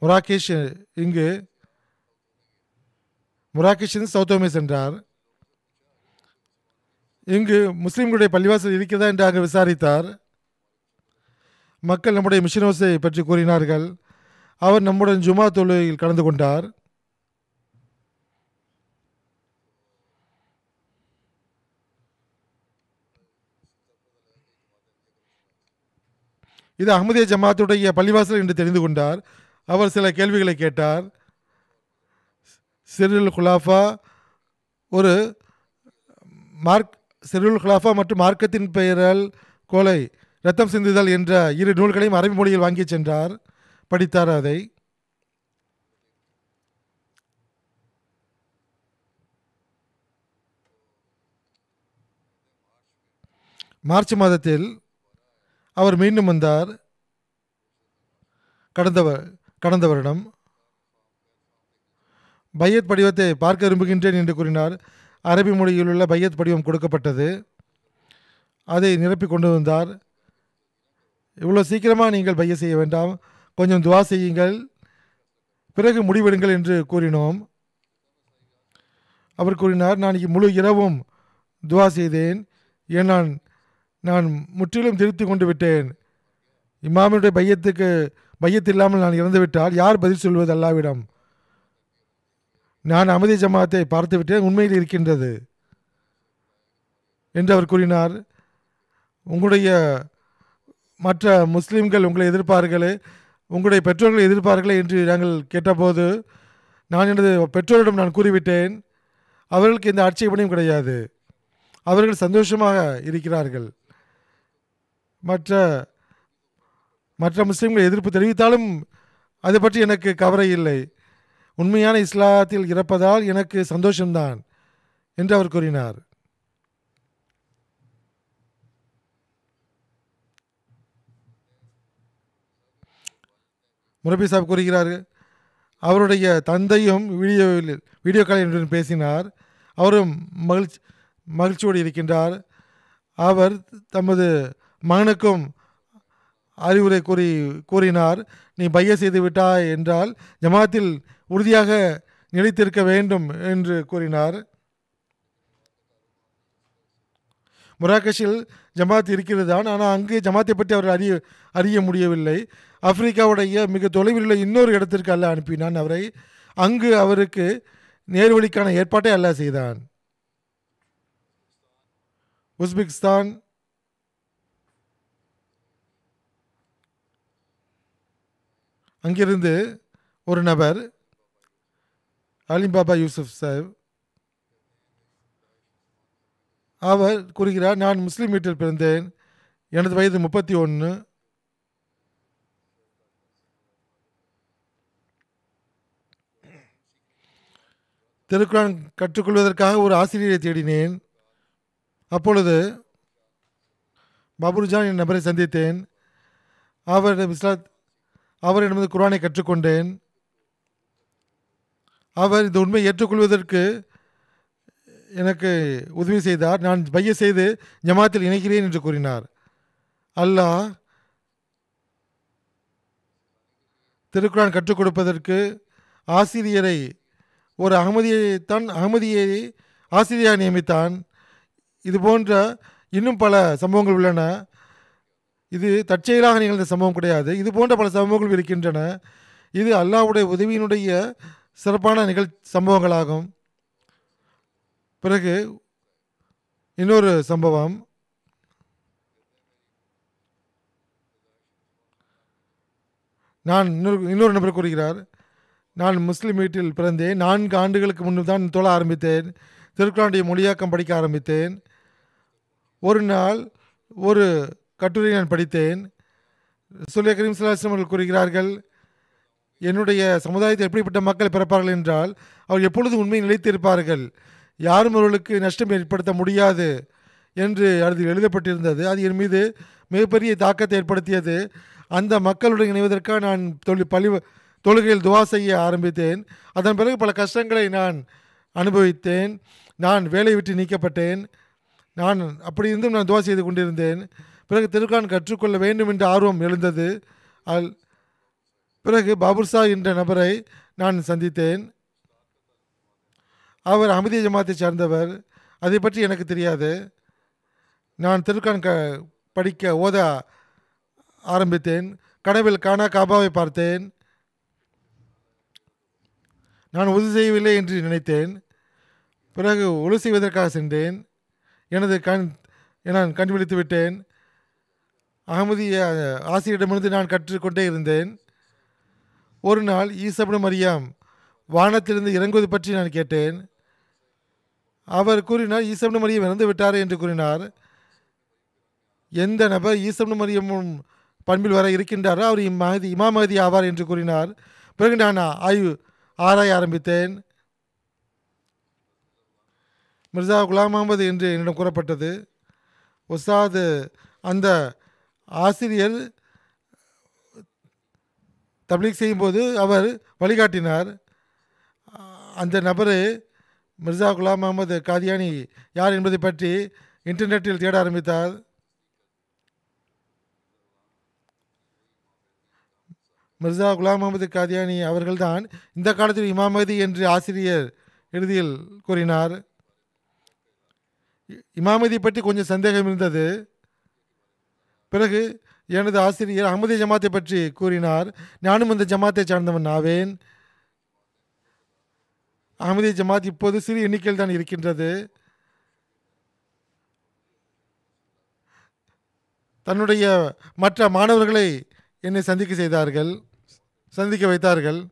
முராகேஷ் இங்கு முராகேஷிலிருந்து சௌத்தமே சென்றார். இங்கு முஸ்லீம்களுடைய பள்ளிவாசல் இருக்கிறதா என்று அங்கு விசாரித்தார். மக்கள் நம்முடைய மிஷின் ஹவுஸை பற்றி கூறினார்கள். அவர் நம்முடன் ஜுமா தொழுகையில் கலந்து கொண்டார். இது அகமதிய ஜமாத்துடைய பள்ளிவாசல் என்று தெரிந்து கொண்டார். அவர் சில கேள்விகளை கேட்டார். சிறில் குலாஃபா ஒரு மார்க் செருல் ஹலாஃபா மற்றும் மார்க்கத்தின் பெயரால் கொலை ரத்தம் சிந்துதல் என்ற இரு நூல்களையும் அரபி மொழியில் வாங்கி சென்றார். படித்தார் அதை. மார்ச் மாதத்தில் அவர் மீண்டும் வந்தார். கடந்த கடந்த வருடம். பையத் படிவத்தை பார்க்க விரும்புகின்றேன் என்று கூறினார். அரபி மொழியில் உள்ள பையத் படிவம் கொடுக்கப்பட்டது. அதை நிரப்பி கொண்டு வந்தார். இவ்வளோ சீக்கிரமாக நீங்கள் பைய செய்ய வேண்டாம். கொஞ்சம் துவா செய்யுங்கள். பிறகு முடிவெடுங்கள் என்று கூறினோம். அவர் கூறினார் நான் முழு இரவும் துவா செய்தேன். ஏன் நான் நான் முற்றிலும் திருத்தி கொண்டு விட்டேன். இமாமுடைய பையத்துக்கு பையத்தில்லாமல் நான் இறந்துவிட்டால் யார் பதில் சொல்வது அல்லாவிடம்? நான் அமதி ஜமாத்தை பார்த்துவிட்டேன் உண்மையில் இருக்கின்றது என்று அவர் கூறினார். உங்களுடைய மற்ற முஸ்லீம்கள் உங்களை எதிர்ப்பார்களே உங்களுடைய பெற்றோர்கள் எதிர்ப்பார்களே என்று நாங்கள் கேட்டபோது நான் எனது பெற்றோரிடம் நான் கூறிவிட்டேன் அவர்களுக்கு எந்த ஆட்சேபனையும் கிடையாது. அவர்கள் சந்தோஷமாக இருக்கிறார்கள். மற்ற மற்ற முஸ்லீம்கள் எதிர்ப்பு தெரிவித்தாலும் அதை பற்றி எனக்கு கவலை இல்லை. உண்மையான இஸ்லாத்தில் இறப்பதால் எனக்கு சந்தோஷம்தான் என்று அவர் கூறினார். முரபி சாப் கூறுகிறார் அவருடைய தந்தையும் வீடியோவில் வீடியோ காலில் பேசினார். அவரும் மகிழ்ச்சி மகிழ்ச்சியோடு இருக்கின்றார். அவர் தமது மகனுக்கும் அறிவுரை கூறி கூறினார் நீ பைய செய்து விட்டாய் என்றால் ஜமாத்தில் உறுதியாக நிலைத்திருக்க வேண்டும் என்று கூறினார். முராகஷில் ஜமாத் இருக்கிறது தான் ஆனால் அங்கு ஜமாத்தை பற்றி அவர் அறிய அறிய முடியவில்லை. ஆப்பிரிக்காவுடைய மிக தொலைவில் உள்ள இன்னொரு இடத்திற்கு அல்ல அனுப்பினான். அவரை அங்கு அவருக்கு நேர்வழிக்கான ஏற்பாட்டை அல்ல செய்தான். உஸ்பெகிஸ்தான் அங்கிருந்து ஒரு நபர் அலிம் பாபா யூசுப் சாஹிப். அவர் கூறுகிறார் நான் முஸ்லீம் வீட்டில் பிறந்தேன். எனது வயது முப்பத்தி ஒன்று. திருக்குறான் கற்றுக்கொள்வதற்காக ஒரு ஆசிரியரை தேடினேன். அப்பொழுது பபுர்ஜான் என் நபரை சந்தித்தேன். அவரிடம் இஸ்லாத் அவரிடமிருந்து குரானை கற்றுக்கொண்டேன். அவர் இந்த உண்மையை ஏற்றுக்கொள்வதற்கு எனக்கு உதவி செய்தார். நான் பைய செய்து ஜமாத்தில் இணைக்கிறேன் என்று கூறினார். அல்லாஹ் திருக்குரான் கற்றுக் கொடுப்பதற்கு ஆசிரியரை ஒரு அகமதியைத்தான் அகமதியை ஆசிரியராக நியமித்தான். இது போன்ற இன்னும் பல சம்பவங்கள் உள்ளன. இது தற்செயலாக நிகழ்ந்த சம்பவம் கிடையாது. இது போன்ற பல சம்பவங்கள் இருக்கின்றன. இது அல்லாஹ்வுடைய உதவியினுடைய சிறப்பான நிகழ் சம்பவங்களாகும். பிறகு இன்னொரு சம்பவம். நான் இன்னொரு இன்னொரு நபர் கூறுகிறார். நான் முஸ்லீம் வீட்டில் பிறந்தேன். நான்கு ஆண்டுகளுக்கு முன்பு தான் தொழ ஆரம்பித்தேன். திருக்குறானுடைய மொழியாக்கம் படிக்க ஆரம்பித்தேன். ஒரு நாள் ஒரு கட்டுரை நான் படித்தேன். சூரிய கரீம் சலாஹம் அவர்கள் கூறுகிறார்கள் என்னுடைய சமுதாயத்தில் எப்படிப்பட்ட மக்கள் பிறப்பார்கள் என்றால் அவர் எப்பொழுதும் உண்மை நிலைத்திருப்பார்கள். யாரும் அவர்களுக்கு நஷ்டம் ஏற்படுத்த முடியாது என்று அது எழுதப்பட்டிருந்தது. அது என் மீது மிகப்பெரிய தாக்கத்தை ஏற்படுத்தியது. அந்த மக்களுடன் இணைவதற்காக நான் தொழில் பழி தொழுகையில் துவா செய்ய ஆரம்பித்தேன். அதன் பிறகு பல கஷ்டங்களை நான் அனுபவித்தேன். நான் வேலையை விட்டு நீக்கப்பட்டேன். நான் அப்படி இருந்தும் நான் துவா செய்து கொண்டிருந்தேன். பிறகு திருக்கான் கற்றுக்கொள்ள வேண்டும் என்ற ஆர்வம் எழுந்தது. அல் பிறகு பாபுர்சா என்ற நபரை நான் சந்தித்தேன். அவர் அஹமதிய ஜமாத்தை சார்ந்தவர். அதை பற்றி எனக்கு தெரியாது. நான் திருக்கான் க படிக்க ஓத ஆரம்பித்தேன். கனவில் கானா காபாவை பார்த்தேன். நான் உதவி செய்யவில்லை என்று நினைத்தேன். பிறகு ஒழு செய்வதற்காக சென்றேன். எனது கண் நான் கண்டுபிடித்து விட்டேன். அகமதிய ஆசிரியரிடமிருந்து நான் கற்றுக்கொண்டே இருந்தேன். ஒரு நாள் ஈசப்னு மரியாம் வானத்திலிருந்து இறங்குவது பற்றி நான் கேட்டேன். அவர் கூறினார் ஈசப்னு மரியம் இறந்து விட்டார் என்று கூறினார். எந்த நபர் ஈசப்னு மரியமும் பண்பில் வர இருக்கின்றாரோ அவர் இம்மகதி இமாமதி ஆவார் என்று கூறினார். பிறகு நான் ஆய்வு ஆராய ஆரம்பித்தேன். மிர்சா குலாம் முகமது என்று என்னிடம் கூறப்பட்டது. உஸ்தாது அந்த ஆசிரியர் தப்லீக் செய்யும்போது அவர் வழிகாட்டினார். அந்த நபர் மிர்சா குலாம் முகமது காதியானி யார் என்பதை பற்றி இன்டர்நெட்டில் தேட ஆரம்பித்தார். மிர்சா குலாம் முகமது காதியானி அவர்கள்தான் இந்த காலத்தில் இமாமதி என்று ஆசிரியர் இறுதியில் கூறினார். இமாமதி பற்றி கொஞ்சம் சந்தேகம் இருந்தது. பிறகு எனது ஆசிரியர் அகமதி ஜமாத்தை பற்றி கூறினார். நானும் இந்த ஜமாத்தை சார்ந்தவன் ஆவேன். அகமதி ஜமாத் இப்போது சிறு எண்ணிக்கையில் தான் இருக்கின்றது. தன்னுடைய மற்ற மாணவர்களை என்னை சந்திக்க செய்தார்கள். சந்திக்க வைத்தார்கள்.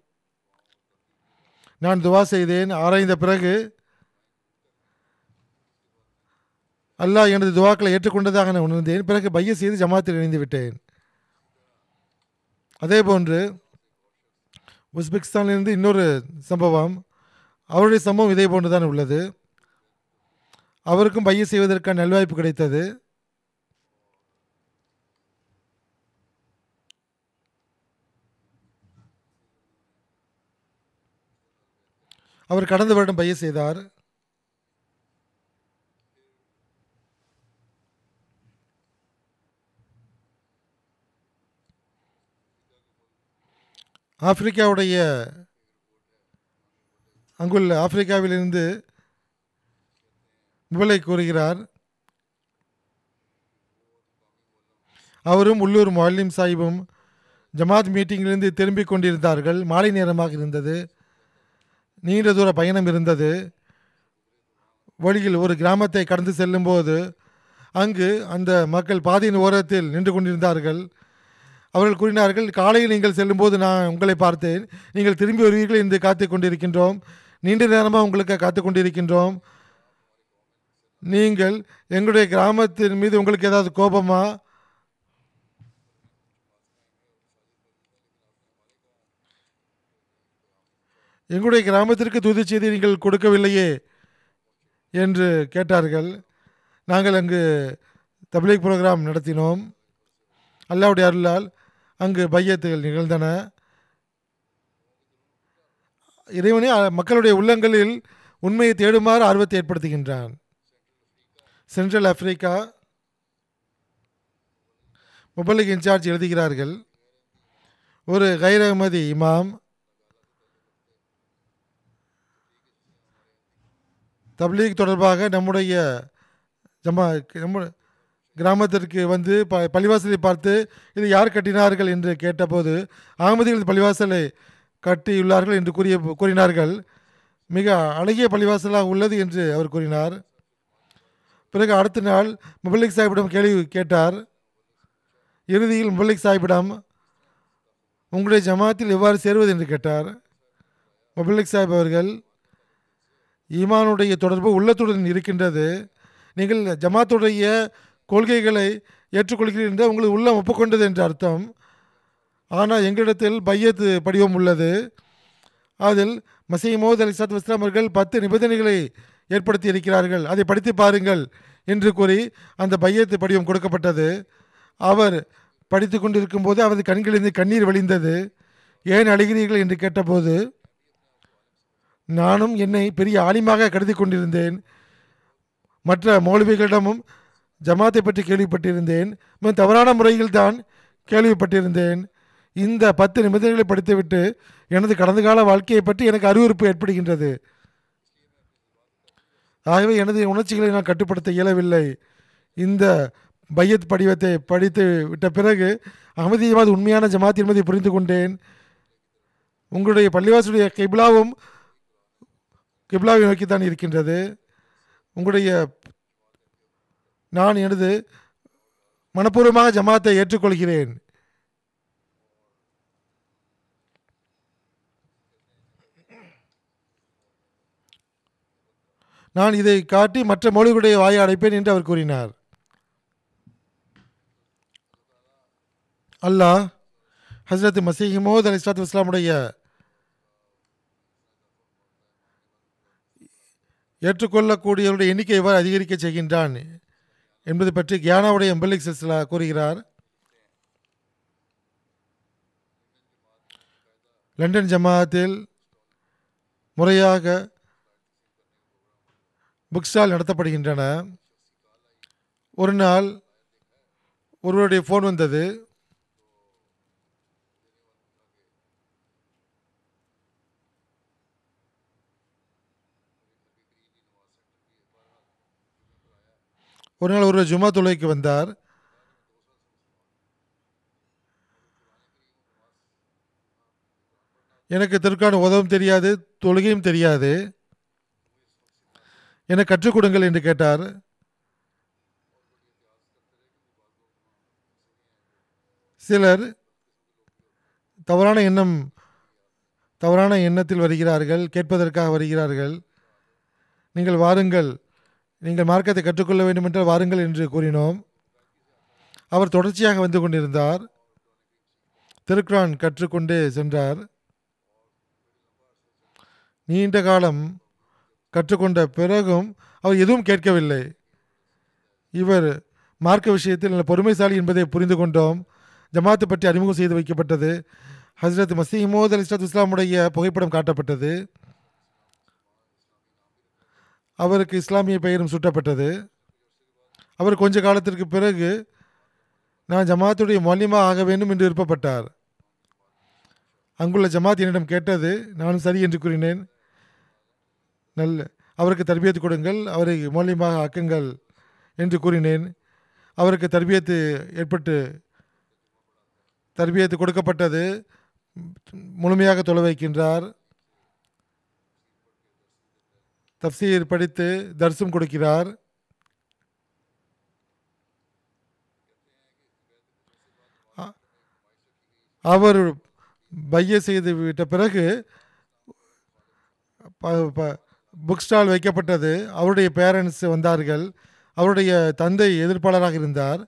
நான் துவா செய்தேன். ஆராய்ந்த பிறகு அல்லாஹ் எனது துவாக்களை ஏற்றுக்கொண்டதாக நான் உணர்ந்தேன். பிறகு பைய செய்து ஜமாத்தில் இணைந்து விட்டேன். அதே போன்று உஸ்பெகிஸ்தானிலிருந்து இன்னொரு சம்பவம். அவருடைய சம்பவம் இதே போன்று தான் உள்ளது. அவருக்கும் பைய செய்வதற்கான நல்வாய்ப்பு கிடைத்தது. அவர் கடந்த வருடம் பைய செய்தார். ஆப்பிரிக்காவுடைய அங்குள்ள ஆப்பிரிக்காவிலிருந்து முபலை கூறுகிறார். அவரும் உள்ளூர் மொல்லிம் சாஹிபும் ஜமாத் மீட்டிங்கிலிருந்து திரும்பிக் கொண்டிருந்தார்கள். மாலை நேரமாக இருந்தது. நீண்ட தூர பயணம் இருந்தது. வழியில் ஒரு கிராமத்தை கடந்து செல்லும்போது அங்கு அந்த மக்கள் பாதையின் ஓரத்தில் நின்று கொண்டிருந்தார்கள். அவர்கள் கூறினார்கள் காலையில் நீங்கள் செல்லும்போது நான் உங்களை பார்த்தேன். நீங்கள் திரும்பி வருவீர்கள் என்று காத்து கொண்டிருக்கின்றோம். நீண்ட நேரமாக உங்களுக்கு காத்து கொண்டிருக்கின்றோம். நீங்கள் எங்களுடைய கிராமத்தின் மீது உங்களுக்கு ஏதாவது கோபமா? எங்களுடைய கிராமத்திற்கு தூது செய்தி நீங்கள் கொடுக்கவில்லையே என்று கேட்டார்கள். நாங்கள் அங்கு தப்லீக் ப்ரோக்ராம் நடத்தினோம். அல்லாவுடைய அருளால் அங்கு பையத்துகள் நிகழ்ந்தன. இறைவனே மக்களுடைய உள்ளங்களில் உண்மையை தேடுமாறு ஆர்வத்தை ஏற்படுத்துகின்றான். சென்ட்ரல் ஆப்பிரிக்கா முபலிக் இன்சார்ஜ் எழுதுகிறார்கள் ஒரு கைர் அகமதி இமாம் தப்லீக் தொடர்பாக நம்முடைய ஜமா நம்ம கிராமத்திற்கு வந்து ப பள்ளிவாசலை பார்த்து இது யார் கட்டினார்கள்? என்று கேட்டபோது அகமதிகள் இந்த பள்ளிவாசலை கட்டியுள்ளார்கள் என்று கூறிய கூறினார்கள். மிக அழகிய பள்ளிவாசலாக உள்ளது என்று அவர் கூறினார். பிறகு அடுத்த நாள் முபல்லிக் சாஹிப்பிடம் கேள்வி கேட்டார். இறுதியில் முபல்லிக் சாஹிப்பிடம் உங்களுடைய ஜமாத்தில் எவ்வாறு சேருவது? என்று கேட்டார். முபல்லிக் சாஹிப் அவர்கள் ஈமானுடைய தொடர்பு உள்ளத்துடன் இருக்கின்றது. நீங்கள் ஜமாத்துடைய கொள்கைகளை ஏற்றுக்கொள்கிறீர்கள் உங்களுக்கு உள்ளம் ஒப்புக்கொண்டது என்று அர்த்தம். ஆனால் எங்களிடத்தில் பையத்து படிவம் உள்ளது. அதில் மசீமோத் அலி சத் வஸ்லாம் அவர்கள் பத்து நிபந்தனைகளை ஏற்படுத்தி இருக்கிறார்கள். அதை படித்து பாருங்கள் என்று கூறி அந்த பையத்து படிவம் கொடுக்கப்பட்டது. அவர் படித்து கொண்டிருக்கும் போது அவரது கண்களிலிருந்து கண்ணீர் வழிந்தது. ஏன் அழுகிறீர்கள்? என்று கேட்டபோது நானும் என்னை பெரிய ஆலிமாக கருதி கொண்டிருந்தேன். மற்ற மௌலவிகளிடமும் ஜமாத்தை பற்றி கேள்விப்பட்டிருந்தேன். மிக தவறான முறையில் தான் கேள்விப்பட்டிருந்தேன். இந்த பத்து நிமிடங்களை படித்துவிட்டு எனது கடந்த கால வாழ்க்கையை பற்றி எனக்கு அறிவுறுப்பு ஏற்படுகின்றது. ஆகவே எனது உணர்ச்சிகளை நான் கட்டுப்படுத்த இயலவில்லை. இந்த பையத் படிவத்தை படித்து விட்ட பிறகு அகமதியமாவது உண்மையான ஜமாத் என்பதை புரிந்து கொண்டேன். உங்களுடைய பள்ளிவாசுடைய கிப்லாவும் கிப்லாவை நோக்கி தான் இருக்கின்றது. உங்களுடைய நான் எனது மனப்பூர்வமாக ஜமாத்தை ஏற்றுக்கொள்கிறேன். நான் இதை காட்டி மற்ற மொழிகளுடைய வாயை அடைப்பேன் என்று அவர் கூறினார். அல்லாஹ் ஹஸ்ரத் மசீஹிமோத் அலி இஸ்லாத்து இஸ்லாமுடைய ஏற்றுக்கொள்ளக்கூடியவருடைய எண்ணிக்கை எவ்வாறு அதிகரிக்க செய்கின்றான்? என்பது பற்றி கியானாவுடைய எம்பலிக் சிஸ்லா கூறுகிறார். லண்டன் ஜமாத்தில் முறையாக புக் ஸ்டால் நடத்தப்படுகின்றன. ஒரு நாள் ஒருவருடைய ஃபோன் வந்தது. ஒரு நாள் ஒருவர் ஜுமா தொலைக்கு வந்தார். எனக்கு திருக்கான உதவும் தெரியாது தொழுகையும் தெரியாது. என கற்றுக் கொடுங்கள் என்று கேட்டார். சிலர் தவறான எண்ணம் தவறான எண்ணத்தில் வருகிறார்கள் கேட்பதற்காக வருகிறார்கள். நீங்கள் வாருங்கள் நீங்கள் மார்க்கத்தை கற்றுக்கொள்ள வேண்டுமென்றால் வாருங்கள் என்று கூறினோம். அவர் தொடர்ச்சியாக வந்து கொண்டிருந்தார். திருக்குரான் கற்றுக்கொண்டே சென்றார். நீண்ட காலம் கற்றுக்கொண்ட பிறகும் அவர் எதுவும் கேட்கவில்லை. இவர் மார்க்க விஷயத்தில் நல்ல பொறுமைசாலி என்பதை புரிந்து கொண்டோம். ஜமாத்து பற்றி அறிமுகம் செய்து வைக்கப்பட்டது. ஹஸ்ரத் மசீமோத் அலி இஸ்லாத் இஸ்லாமுடைய புகைப்படம் காட்டப்பட்டது. அவருக்கு இஸ்லாமிய பெயரும் சூட்டப்பட்டது. அவர் கொஞ்ச காலத்திற்கு பிறகு நான் ஜமாத்துடைய மொலிமா ஆக வேண்டும் என்று விருப்பப்பட்டார். அங்குள்ள ஜமாத் என்னிடம் கேட்டது நானும் சரி என்று கூறினேன். நல்ல அவருக்கு தர்பியத்து கொடுங்கள் அவரை மொல்லியமாக ஆக்குங்கள் என்று கூறினேன். அவருக்கு தர்பியத்து ஏற்பட்டு தர்பியத்து கொடுக்கப்பட்டது முழுமையாக தொலை வைக்கின்றார். தப்சீர் படித்து தர்சம் கொடுக்கிறார். அவர் பைய செய்து விட்ட பிறகு புக் ஸ்டால் வைக்கப்பட்டது. அவருடைய பேரண்ட்ஸ் வந்தார்கள். அவருடைய தந்தை எதிர்ப்பாளராக இருந்தார்.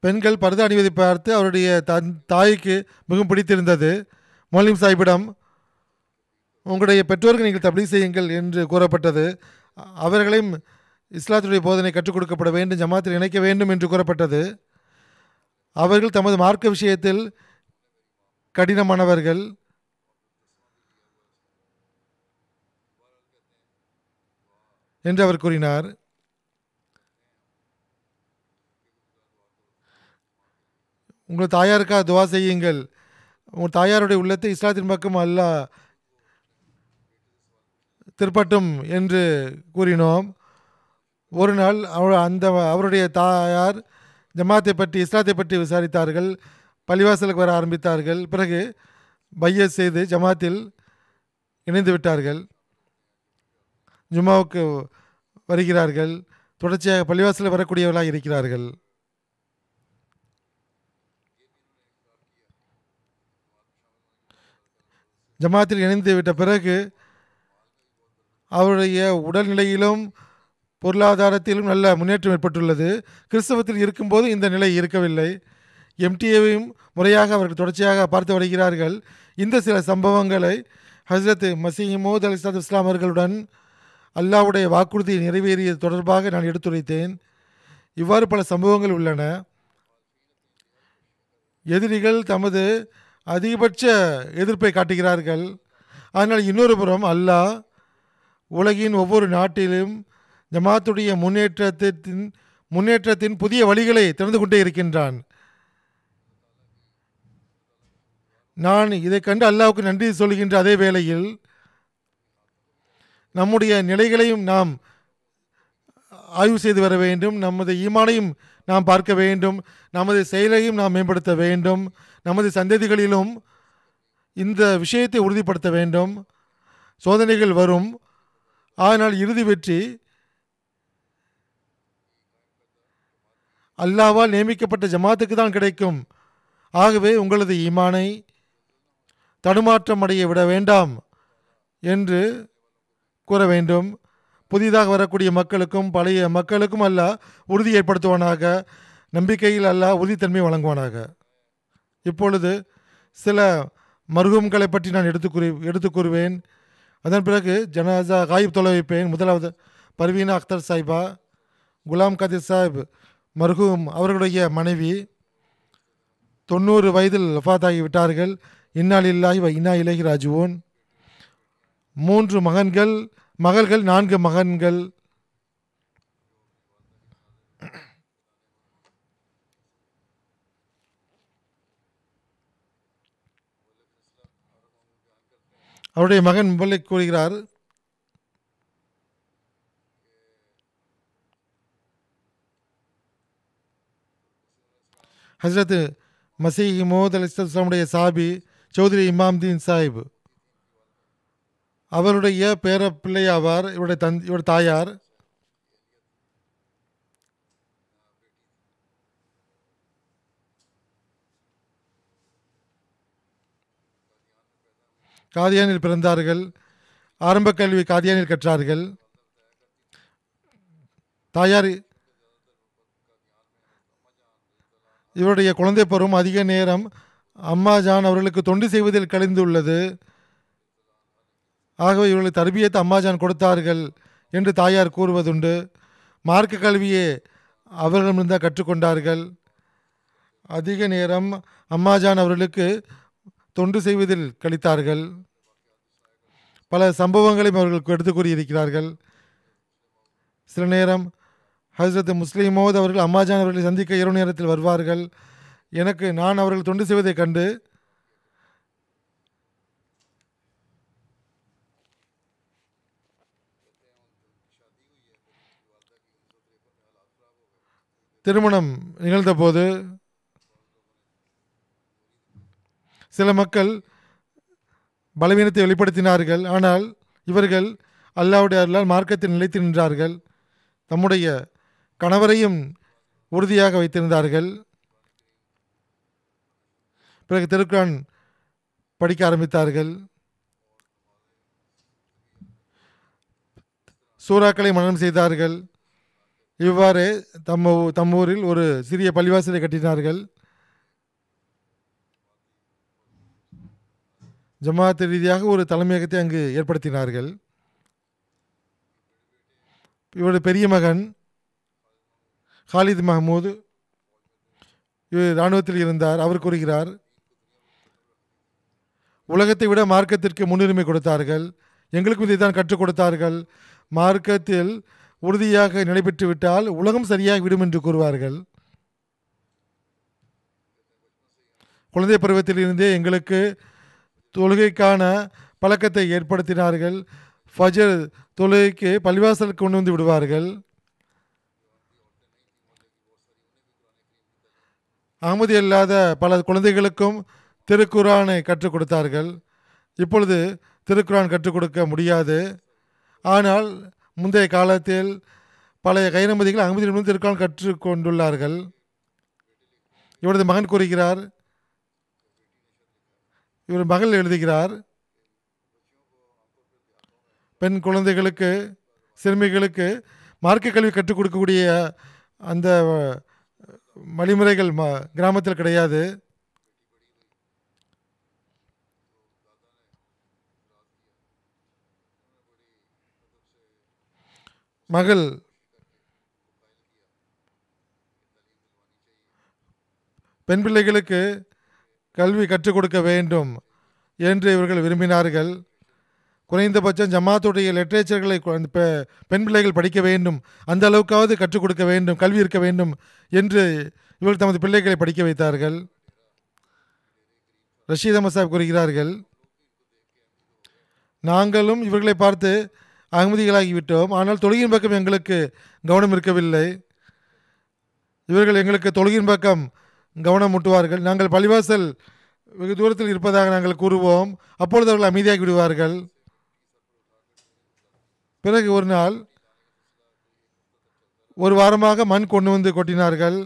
பெண்கள் பரத அணிவதை பார்த்து அவருடைய தன் தாய்க்கு மிகவும் பிடித்திருந்தது. மொலிம் சாஹிப்பிடம் உங்களுடைய பெற்றோருக்கு நீங்கள் தப்லீக் செய்யுங்கள் என்று கூறப்பட்டது. அவர்களையும் இஸ்லாத்துடைய போதனை கற்றுக் கொடுக்கப்பட வேண்டும் ஜமாத்தில் இணைக்க வேண்டும் என்று கூறப்பட்டது. அவர்கள் தமது மார்க்க விஷயத்தில் கடினமானவர்கள். என்று அவர் கூறினார். உங்கள் தாயாருக்காக துவா செய்யுங்கள். உங்கள் தாயாருடைய உள்ளத்தை இஸ்லாத்தின் பக்கம் அல்லாஹ் திருப்பட்டும் என்று கூறினோம். ஒரு நாள் அவர் அந்த அவருடைய தாயார் ஜமாத்தை பற்றி இஸ்லாத்தை பற்றி விசாரித்தார்கள். பள்ளிவாசலுக்கு வர ஆரம்பித்தார்கள். பிறகு பைய செய்து ஜமாத்தில் இணைந்து விட்டார்கள். ஜுமாவுக்கு வருகிறார்கள். தொடர்ச்சியாக பள்ளிவாசலில் வரக்கூடியவர்களாக இருக்கிறார்கள். ஜமாத்தில் இணைந்து விட்ட பிறகு அவருடைய உடல்நிலையிலும் பொருளாதாரத்திலும் நல்ல முன்னேற்றம் ஏற்பட்டுள்ளது. கிறிஸ்தவத்தில் இருக்கும்போது இந்த நிலை இருக்கவில்லை. எம்டிஏவையும் முறையாக அவர்கள் தொடர்ச்சியாக பார்த்து வருகிறார்கள். இந்த சில சம்பவங்களை ஹஸ்ரத் மசீமோத் அலி சாத் இஸ்லாம் அவர்களுடன் அல்லாவுடைய வாக்குறுதி நிறைவேறியது தொடர்பாக நான் எடுத்துரைத்தேன். இவ்வாறு பல சம்பவங்கள் உள்ளன. எதிரிகள் தமது அதிகபட்ச எதிர்ப்பை காட்டுகிறார்கள். ஆனால் இன்னொரு புறம் அல்லாஹ் உலகின் ஒவ்வொரு நாட்டிலும் ஜமாத்துடைய முன்னேற்றத்தின் முன்னேற்றத்தின் புதிய வழிகளை திறந்து கொண்டே இருக்கின்றான். நான் இதை கண்டு அல்லாவுக்கு நன்றி சொல்கின்ற அதே வேளையில் நம்முடைய நிலைகளையும் நாம் ஆய்வு செய்து வர வேண்டும். நமது ஈமானையும் நாம் பார்க்க வேண்டும். நமது செயலையும் நாம் மேம்படுத்த வேண்டும். நமது சந்ததிகளிலும் இந்த விஷயத்தை உறுதிப்படுத்த வேண்டும். சோதனைகள் வரும். ஆனால் இறுதி வெற்றி அல்லாவால் நியமிக்கப்பட்ட ஜமாத்துக்கு தான் கிடைக்கும். ஆகவே உங்களது ஈமானை தடுமாற்றம் அடைய விட வேண்டாம் என்று கூற வேண்டும். புதிதாக வரக்கூடிய மக்களுக்கும் பழைய மக்களுக்கும் அல்ல உறுதி ஏற்படுத்துவானாக. நம்பிக்கையில் அல்ல உறுதித்தன்மை வழங்குவானாக. இப்பொழுது சில மருகம்களை பற்றி நான் எடுத்து கூறி எடுத்து கூறுவேன். அதன் பிறகு ஜனாசா காயிப் தொலை வைப்பேன் முதலாவது பர்வீனா அக்தர் சாஹிபா குலாம் கதீர் சாஹிப் மருகும் அவர்களுடைய மனைவி. தொண்ணூறு வயதில் வஃபாத்தாகி விட்டார்கள். இன்னால் இல்லாஹி இன்னா இலகி ராஜுவோன் மூன்று மகன்கள் மகள்கள் நான்கு மகன்கள். அவருடைய மகன் முபல்லை கூறுகிறார் ஹசரத் மசீஹ் மோத் அலி இஸ்லாமுடைய சாபி சௌத்ரி இமாம்தீன் சாஹிப். அவருடைய பேர பிள்ளையாவார் இவருடைய தன் இவருடைய தாயார். காதியானில் பிறந்தார்கள். ஆரம்ப கல்வி காதியானில் கற்றார்கள். தாயார் இவருடைய குழந்தை பருவம் அதிக நேரம் அம்மா ஜான் அவர்களுக்கு தொண்டு செய்வதில் கழிந்துள்ளது. ஆகவே இவர்களை தர்பியத்தை அம்மாஜான் கொடுத்தார்கள் என்று தாயார் கூறுவதுண்டு. மார்க்க கல்வியே அவர்களிடமிருந்தால் கற்றுக்கொண்டார்கள். அதிக நேரம் அம்மாஜான் அவர்களுக்கு தொண்டு செய்வதில் கழித்தார்கள். பல சம்பவங்களையும் அவர்களுக்கு எடுத்து கூறியிருக்கிறார்கள். சில நேரம் ஹசரத் முஸ்லீமோது அவர்கள் அம்மாஜான் அவர்களை சந்திக்க இரவு நேரத்தில் வருவார்கள். எனக்கு நான் அவர்கள் தொண்டு செய்வதைக் கண்டு திருமணம் நிகழ்ந்தபோது சில மக்கள் பலவீனத்தை வெளிப்படுத்தினார்கள். ஆனால் இவர்கள் அல்லாவுடைய அருளால் மார்க்கத்தில் நிலைத்து நின்றார்கள். தம்முடைய கணவரையும் உறுதியாக வைத்திருந்தார்கள். பிறகு திருக்குறான் படிக்க ஆரம்பித்தார்கள். சூறாக்களை மனனம் செய்தார்கள். இவ்வாறு தம்ம தம் ஊரில் ஒரு சிறிய பள்ளிவாசலை கட்டினார்கள். ஜமாத் ரீதியாக ஒரு தலைமையகத்தை அங்கு ஏற்படுத்தினார்கள். இவருடைய பெரிய மகன் ஹாலித் மஹமூது இவர் இராணுவத்தில் இருந்தார். அவர் கூறுகிறார் உலகத்தை விட மார்க்கத்திற்கு முன்னுரிமை கொடுத்தார்கள். எங்களுக்கும் இதை தான் கற்றுக் கொடுத்தார்கள். மார்க்கத்தில் உறுதியாக நடைபெற்றுவிட்டால் உலகம் சரியாக விடும் என்று கூறுவார்கள். குழந்தை பருவத்திலிருந்தே எங்களுக்கு தொழுகைக்கான பழக்கத்தை ஏற்படுத்தினார்கள். ஃபஜர் தொழுகைக்கு பள்ளிவாசல் கொண்டு வந்து விடுவார்கள். அகமதி அல்லாத பல குழந்தைகளுக்கும் திருக்குரானை கற்றுக் கொடுத்தார்கள். இப்பொழுது திருக்குரான் கற்றுக் கொடுக்க முடியாது. ஆனால் முந்தைய காலத்தில் பழைய கைநமதிகள் அகமதியிலிருந்து திருக்கான் கற்றுக்கொண்டுள்ளார்கள். இவரது மகன் கூறுகிறார் இவர் மகள் எழுதுகிறார் பெண் குழந்தைகளுக்கு சிறுமிகளுக்கு மார்க்க கல்வி கற்றுக் கொடுக்கக்கூடிய அந்த வழிமுறைகள் ம கிராமத்தில் கிடையாது. மகள். பெண் பிள்ளைகளுக்கு கல்வி கற்றுக் கொடுக்க வேண்டும் என்று இவர்கள் விரும்பினார்கள். குறைந்தபட்சம் ஜமாத்துடைய லிட்ரேச்சர்களை பெண் பிள்ளைகள் படிக்க வேண்டும். அந்த அளவுக்காவது கற்றுக் கொடுக்க வேண்டும் கல்வி இருக்க வேண்டும் என்று இவர்கள் தமது பிள்ளைகளை படிக்க வைத்தார்கள். ரஷீத் அமசாப் கூறுகிறார்கள் நாங்களும் இவர்களை பார்த்து அகமதிகளாகிவிட்டோம். ஆனால் தொழுகின் பக்கம் எங்களுக்கு கவனம் இருக்கவில்லை. இவர்கள் எங்களுக்கு தொழுகின் பக்கம் கவனம் முட்டுவார்கள் நாங்கள் பள்ளிவாசல் வெகு தூரத்தில் இருப்பதாக நாங்கள் கூறுவோம். அப்பொழுது அவர்கள் அமைதியாகி விடுவார்கள். பிறகு ஒரு நாள் ஒரு வாரமாக மண் கொண்டு வந்து கொட்டினார்கள்.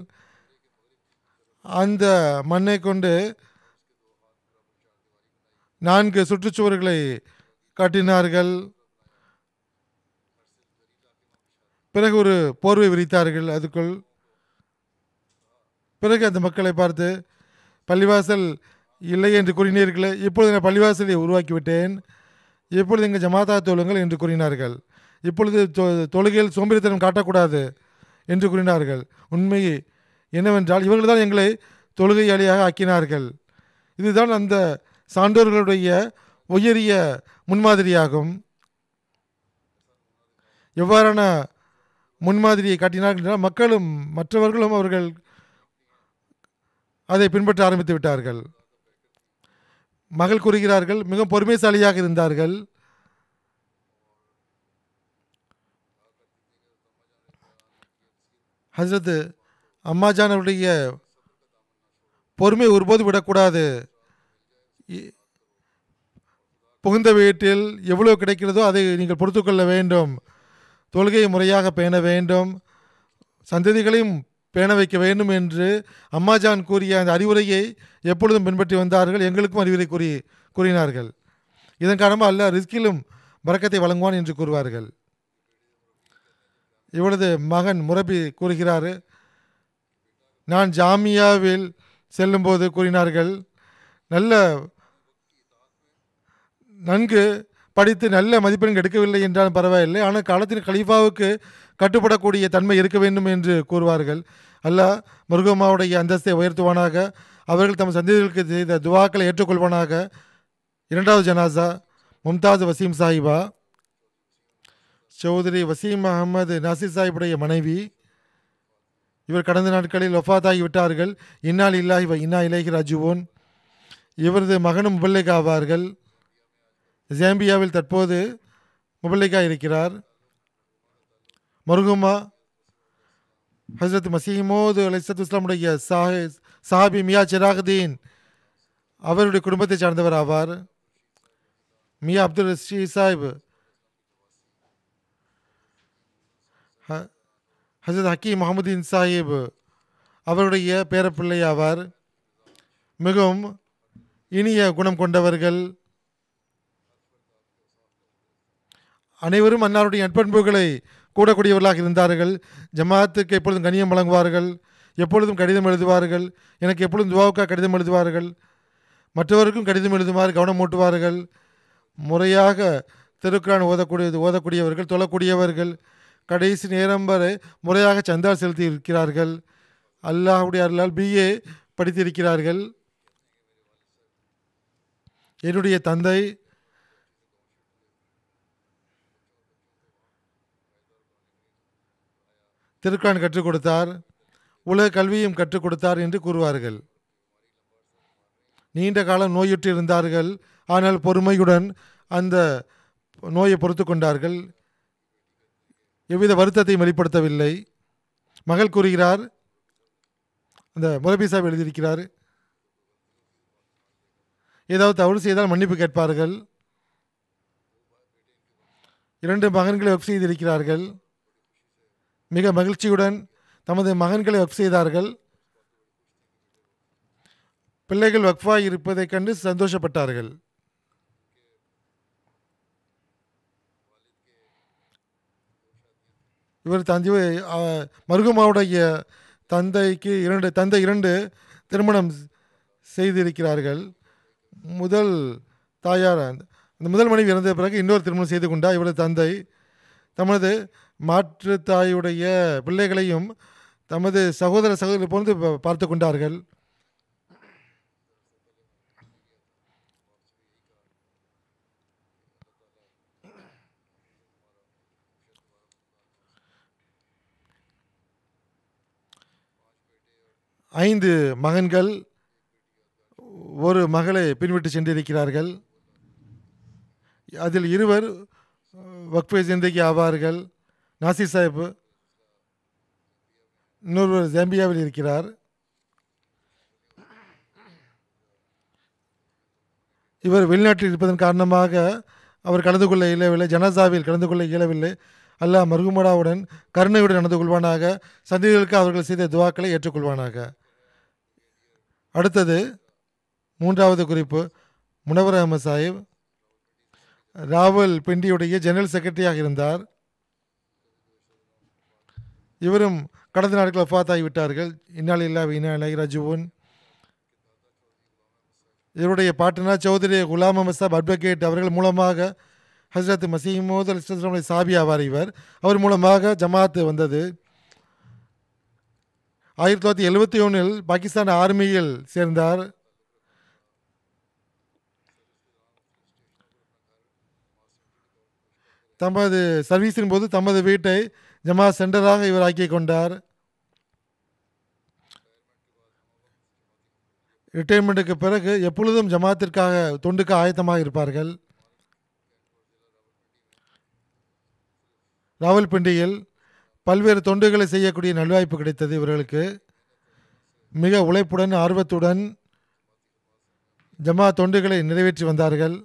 அந்த மண்ணை கொண்டு நான்கு சுற்றுச்சுவர்களை கட்டினார்கள். பிறகு ஒரு போர்வை விரித்தார்கள். அதுக்குள் பிறகு அந்த மக்களை பார்த்து பள்ளிவாசல் இல்லை என்று கூறினீர்களே இப்பொழுது நான் பள்ளிவாசலை உருவாக்கிவிட்டேன். இப்பொழுது இங்கே ஜமாத்தா தொழுங்கள் என்று கூறினார்கள். இப்பொழுது தொ- தொழுகையில் சோம்பேறித்தனம் காட்டக்கூடாது என்று கூறினார்கள். உண்மை என்னவென்றால் இவர்கள் தான் எங்களை தொழுகையாளியாக ஆக்கினார்கள். இதுதான் அந்த சான்றோர்களுடைய உயரிய முன்மாதிரியாகும். எவ்வாறான முன்மாதிரியை காட்டினார்கள் என்றால் மக்களும் மற்றவர்களும் அவர்கள் அதை பின்பற்ற ஆரம்பித்து விட்டார்கள். மகள் கூறுகிறார்கள் மிகவும் பொறுமைசாலியாக இருந்தார்கள். ஹசரத் அம்மாஜான் அவருடைய பொறுமை ஒருபோது விடக்கூடாது. புகுந்த வீட்டில் எவ்வளவு கிடைக்கிறதோ அதை நீங்கள் பொறுத்துக்கொள்ள வேண்டும். தொழுகையை முறையாக பேண வேண்டும் சந்ததிகளையும் பேண வைக்க வேண்டும் என்று அம்மாஜான் கூறிய அந்த அறிவுரையை எப்பொழுதும் பின்பற்றி வந்தார்கள் எங்களுக்கும் அறிவுரை கூறி கூறினார்கள். இதன் காரணமாக அல்லாஹ் ரிஸ்கிலும் பறக்கத்தை வழங்குவான் என்று கூறுவார்கள். இவளது மகன் முரபி கூறுகிறார் நான் ஜாமியாவில் செல்லும்போது கூறினார்கள் நல்ல நன்கு படித்து நல்ல மதிப்பெண் எடுக்கவில்லை என்றாலும் பரவாயில்லை. ஆனால் காலத்தின் கலீஃபாவுக்கு கட்டுப்படக்கூடிய தன்மை இருக்க வேண்டும் என்று கூறுவார்கள். அல்லாஹ் முருகம்மாவுடைய அந்தஸ்தை உயர்த்துவானாக. அவர்கள் தம் சந்ததிகளுக்கு செய்த துவாக்களை ஏற்றுக்கொள்வானாக. இரண்டாவது ஜனாசா மும்தாஜ் வசீம் சாஹிபா. சௌதரி வசீம் அகமது நாசிர் சாஹிபுடைய மனைவி. இவர் கடந்த நாட்களில் ஒஃபாத்தாகி விட்டார்கள் இன்னால் இல்லாஹி இன்னா இலேஹி ராஜுவோன் இவரது மகனும் முபல்லிக் ஆவார்கள். ஜாம்பியாவில் தற்போது முபல்லிகா இருக்கிறார். மருகுமா ஹசரத் மசீமோது அலிசத் இஸ்லாமுடைய சாஹி சாஹிபி மியா சிராகுதீன் அவருடைய குடும்பத்தை சார்ந்தவர் ஆவார். மியா அப்துல் ரஷீ சாஹிப் ஹ- ஹசரத் ஹக்கீம் முகமதீன் சாஹிப் அவருடைய பேரப்பிள்ளை ஆவார். மிகவும் இனிய குணம் கொண்டவர்கள். அனைவரும் அன்னாருடைய நட்பண்புகளை கூடக்கூடியவர்களாக இருந்தார்கள். ஜமாத்துக்கு எப்பொழுதும் கண்ணியம் வழங்குவார்கள். எப்பொழுதும் கடிதம் எழுதுவார்கள். எனக்கு எப்பொழுதும் துவாவுக்காக கடிதம் எழுதுவார்கள். மற்றவருக்கும் கடிதம் எழுதுமாறு கவனம் மூட்டுவார்கள் முறையாக திருக்குறான் ஓதக்கூடிய ஓதக்கூடியவர்கள் தொழக்கூடியவர்கள் கடைசி நேரம் வரை முறையாக சந்தா செலுத்தி இருக்கிறார்கள். அல்லாஹுடைய அருளால் பிஏ படித்திருக்கிறார்கள். என்னுடைய தந்தை திருக்குறான் கற்றுக் கொடுத்தார் உலக கல்வியும் கற்றுக் கொடுத்தார் என்று கூறுவார்கள். நீண்ட காலம் நோயுற்று இருந்தார்கள் ஆனால் பொறுமையுடன் அந்த நோயை பொறுத்து கொண்டார்கள். எவ்வித வருத்தத்தையும் வெளிப்படுத்தவில்லை. மகள் கூறுகிறார் அந்த முரபி சாஹிப் எழுதியிருக்கிறார் ஏதாவது தவறு செய்தால் மன்னிப்பு கேட்பார்கள். இரண்டு மகன்களை ஒப் செய்திருக்கிறார்கள். மிக மகிழ்ச்சியுடன் தமது மகன்களை வக்ஃப் செய்தார்கள். பிள்ளைகள் வக்ஃபாய் இருப்பதைக் கண்டு சந்தோஷப்பட்டார்கள். இவர் தந்தை அஹ், மருகமாவுடைய தந்தைக்கு இரண்டு தந்தை இரண்டு திருமணம் செய்திருக்கிறார்கள். முதல் தாயார் அந்த முதல் மனைவி இறந்த பிறகு இன்னொரு திருமணம் செய்து கொண்டார். இவரது தந்தை தமது மாற்றுத்தாயுடைய பிள்ளைகளையும் தமது சகோதர சகோதரி போன்று பார்த்து கொண்டார்கள். ஐந்து மகன்கள் ஒரு மகளை பின்விட்டு சென்றிருக்கிறார்கள். அதில் இருவர் வக்ஃபை ஜிந்தகி ஆவார்கள். நாசிர் சாஹிப் இன்னொருவர் ஜாம்பியாவில் இருக்கிறார். இவர் வெளிநாட்டில் இருப்பதன் காரணமாக அவர் கலந்து கொள்ள இயலவில்லை ஜனசாவில் கலந்து கொள்ள இயலவில்லை. அல்லாஹ் மருகுமடாவுடன் கருணையுடன் நடந்து கொள்வானாக. சந்ததிகளுக்கு அவர்கள் செய்த துவாக்களை ஏற்றுக்கொள்வானாக. அடுத்தது மூன்றாவது குறிப்பு முனவர் அஹமது சாஹிப். ராவல் பிண்டியுடைய ஜெனரல் செக்ரட்டரியாக இருந்தார். இவரும் கடந்த நாட்கள் ஒஃபாத் விட்டார்கள் இன்னால் இல்லா இன்னா இலை ரஜுவன் இவருடைய பாட்டனார் சௌதரி குலாம் அஹமது சாப் அட்வொகேட் அவர்கள் மூலமாக ஹசரத் மசீமோத் அலிஸ்லாமுடைய சாபி ஆவார் இவர். அவர் மூலமாக ஜமாத்து வந்தது. ஆயிரத்தி தொள்ளாயிரத்தி எழுபத்தி ஒன்றில் பாகிஸ்தான் ஆர்மியில் சேர்ந்தார். தமது சர்வீஸின் போது தமது வீட்டை ஜமா சென்டராக இவர் ஆக்கிக் கொண்டார். ரிட்டைர்மெண்ட்டுக்கு பிறகு எப்பொழுதும் ஜமாத்திற்காக தொண்டுக்கு ஆயத்தமாக இருப்பார்கள். ராவல்பிண்டியில் பல்வேறு தொண்டுகளை செய்யக்கூடிய நல்வாய்ப்பு கிடைத்தது இவர்களுக்கு. மிக உழைப்புடன் ஆர்வத்துடன் ஜமா தொண்டுகளை நிறைவேற்றி வந்தார்கள்.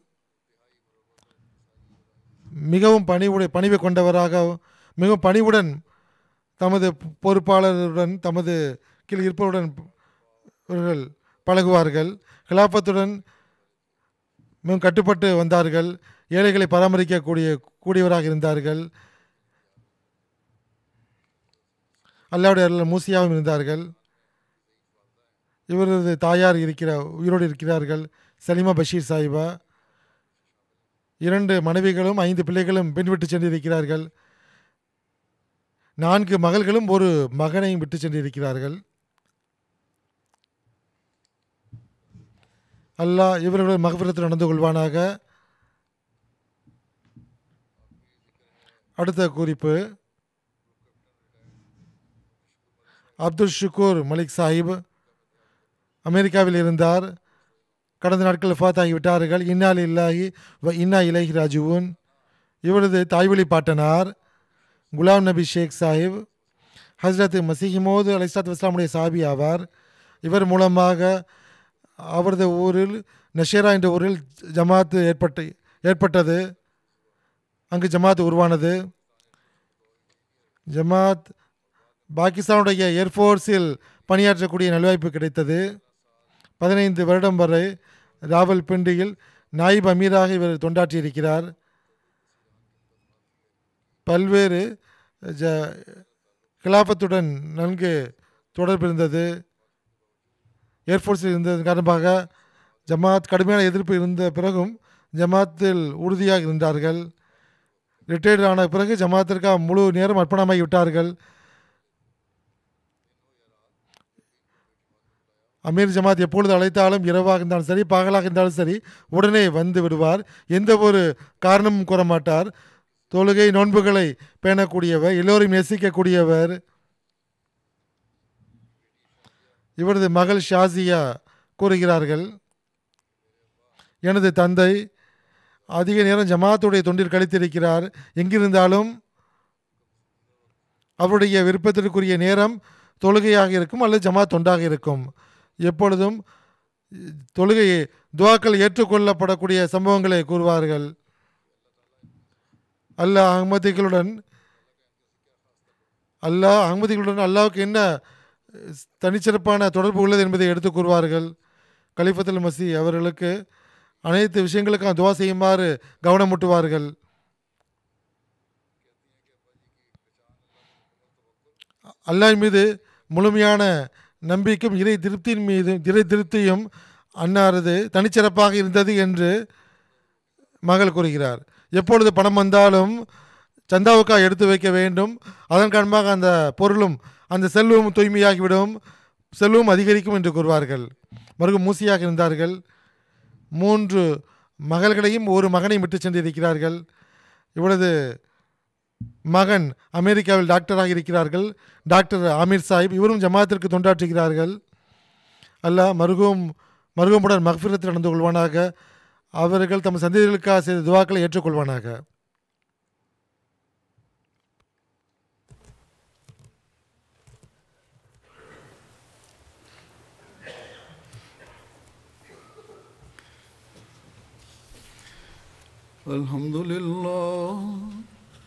மிகவும் பணிவுடை பணிவை கொண்டவராக மிகவும் பணிவுடன் தமது பொறுப்பாளருடன் தமது கீழ் இருப்பவருடன் இவர்கள் பழகுவார்கள். கிலாபத்துடன் மிகவும் கட்டுப்பட்டு வந்தார்கள். ஏழைகளை பராமரிக்கக்கூடிய கூடியவராக இருந்தார்கள். அல்லாவுடைய மூசியாவும் இருந்தார்கள். இவரது தாயார் இருக்கிற உயிரோடு இருக்கிறார்கள். சலிமா பஷீர் சாஹிபா. இரண்டு மனைவிகளும் ஐந்து பிள்ளைகளும் பெண் விட்டு சென்றிருக்கிறார்கள். நான்கு மகள்களும் ஒரு மகனையும் விட்டு சென்றிருக்கிறார்கள். அல்லாஹ் இவர்களுடைய மகபிரத்தில் நடந்து கொள்வானாக. அடுத்த குறிப்பு. அப்துல் ஷுக்கூர் மலிக் சாஹிப் அமெரிக்காவில் இருந்தார். கடந்த நாட்கள் ஃபாத் ஆகிவிட்டார்கள் இன்னால் இல்லாஹி வ இன்னா இலஹி ராஜுவன் இவரது தாய்வழி பாட்டனார் குலாம் நபி ஷேக் சாஹிப் ஹஸ்ரத் மசிஹிமோது அலிஸ்லாத் வஸ்லாமுடைய சாபி ஆவார். இவர் மூலமாக அவரது ஊரில் நஷேரா என்ற ஊரில் ஜமாத்து ஏற்பட்டு ஏற்பட்டது. அங்கு ஜமாத் உருவானது. ஜமாத் பாகிஸ்தானுடைய ஏர்ஃபோர்ஸில் பணியாற்றக்கூடிய நல்வாய்ப்பு கிடைத்தது. பதினைந்து வருடம் வரை ராவல் பிண்டியில் நாயிப் அமீராக இவர் தொண்டாற்றியிருக்கிறார். பல்வேறு ஜ கிலாபத்துடன் நன்கு தொடர்பு இருந்தது ஏர்ஃபோர்ஸில் இருந்தது காரணமாக ஜமாத் கடுமையான எதிர்ப்பு இருந்த பிறகும் ஜமாத்தில் உறுதியாக இருந்தார்கள் ரிட்டையர்ட் ஆன பிறகு ஜமாத்திற்காக முழு நேரம் அர்ப்பணமாகி விட்டார்கள். அமீர் ஜமாத் எப்பொழுது அழைத்தாலும் இரவாக இருந்தாலும் சரி பகலாக இருந்தாலும் சரி உடனே வந்து விடுவார். எந்த ஒரு காரணமும் கூற மாட்டார். தொழுகை நோன்புகளை பேணக்கூடியவர் எல்லோரையும் நேசிக்கக்கூடியவர். இவரது மகள் ஷாசியா கூறுகிறார்கள் எனது தந்தை அதிக நேரம் ஜமாத்துடைய தொண்டில் கழித்திருக்கிறார். எங்கிருந்தாலும் அவருடைய விருப்பத்திற்குரிய நேரம் தொழுகையாக இருக்கும் அல்லது ஜமாத் தொண்டாக இருக்கும். எப்பொழுதும் தொழுகையை துவாக்கள் ஏற்றுக்கொள்ளப்படக்கூடிய சம்பவங்களை கூறுவார்கள். அல்லாஹ் அகமதிகளுடன் அல்லாஹ் அகமதிகளுடன் அல்லாவுக்கு என்ன தனிச்சிறப்பான தொடர்பு உள்ளது என்பதை எடுத்து கூறுவார்கள். கலிஃபத்துல் மசி அவர்களுக்கு அனைத்து விஷயங்களுக்கும் துவா செய்யுமாறு கவனமூட்டுவார்கள் அல்லாஹ் மீது முழுமையான நம்பிக்கையும் இறை திருப்தியின் மீது இறை திருப்தியும் அன்னாரது தனிச்சிறப்பாக இருந்தது என்று மகள் கூறுகிறார். எப்பொழுது பணம் வந்தாலும் சந்தாவுக்காக எடுத்து வைக்க வேண்டும். அதன் காரணமாக அந்த பொருளும் அந்த செல்வம் தூய்மையாகிவிடும். செல்வம் அதிகரிக்கும் என்று கூறுவார்கள். மருகு மூசியாக இருந்தார்கள். மூன்று மகள்களையும் ஒரு மகனையும் விட்டு சென்றிருக்கிறார்கள். இவளது மகன் அமெரிக்காவில் டாக்டராக இருக்கிறார்கள் டாக்டர் ஆமீர் சாஹிப் இவரும் ஜமாத்திற்கு தொண்டாற்றுகிறார்கள் அல்லாஹ் மருகும் மருகமுடன் மகஃபிரத்தில் நடந்து கொள்வானாக அவர்கள் தம் சந்ததிகளுக்காக செய்த துவாக்களை ஏற்றுக்கொள்வானாக الحمد لله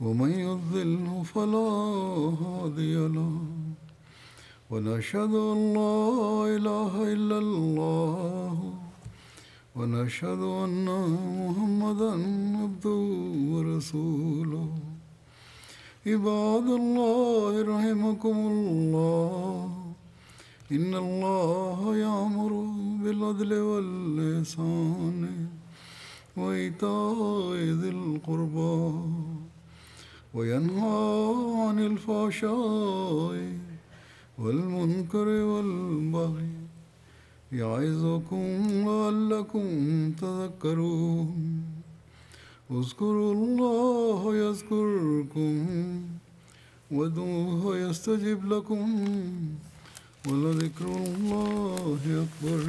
ومن يضلله فلا هادي له. ونشهد أن لا إله إلا الله. ونشهد أن محمدا عبده ورسوله. عباد الله رحمكم الله. إن الله يأمر بالعدل والإحسان وإيتاء ذي القربى. وينهى عن الفحشاء والمنكر والبغي يعظكم لعلكم تذكرون. اذكروا الله يذكركم وادعوه يستجب لكم ولذكر الله أكبر.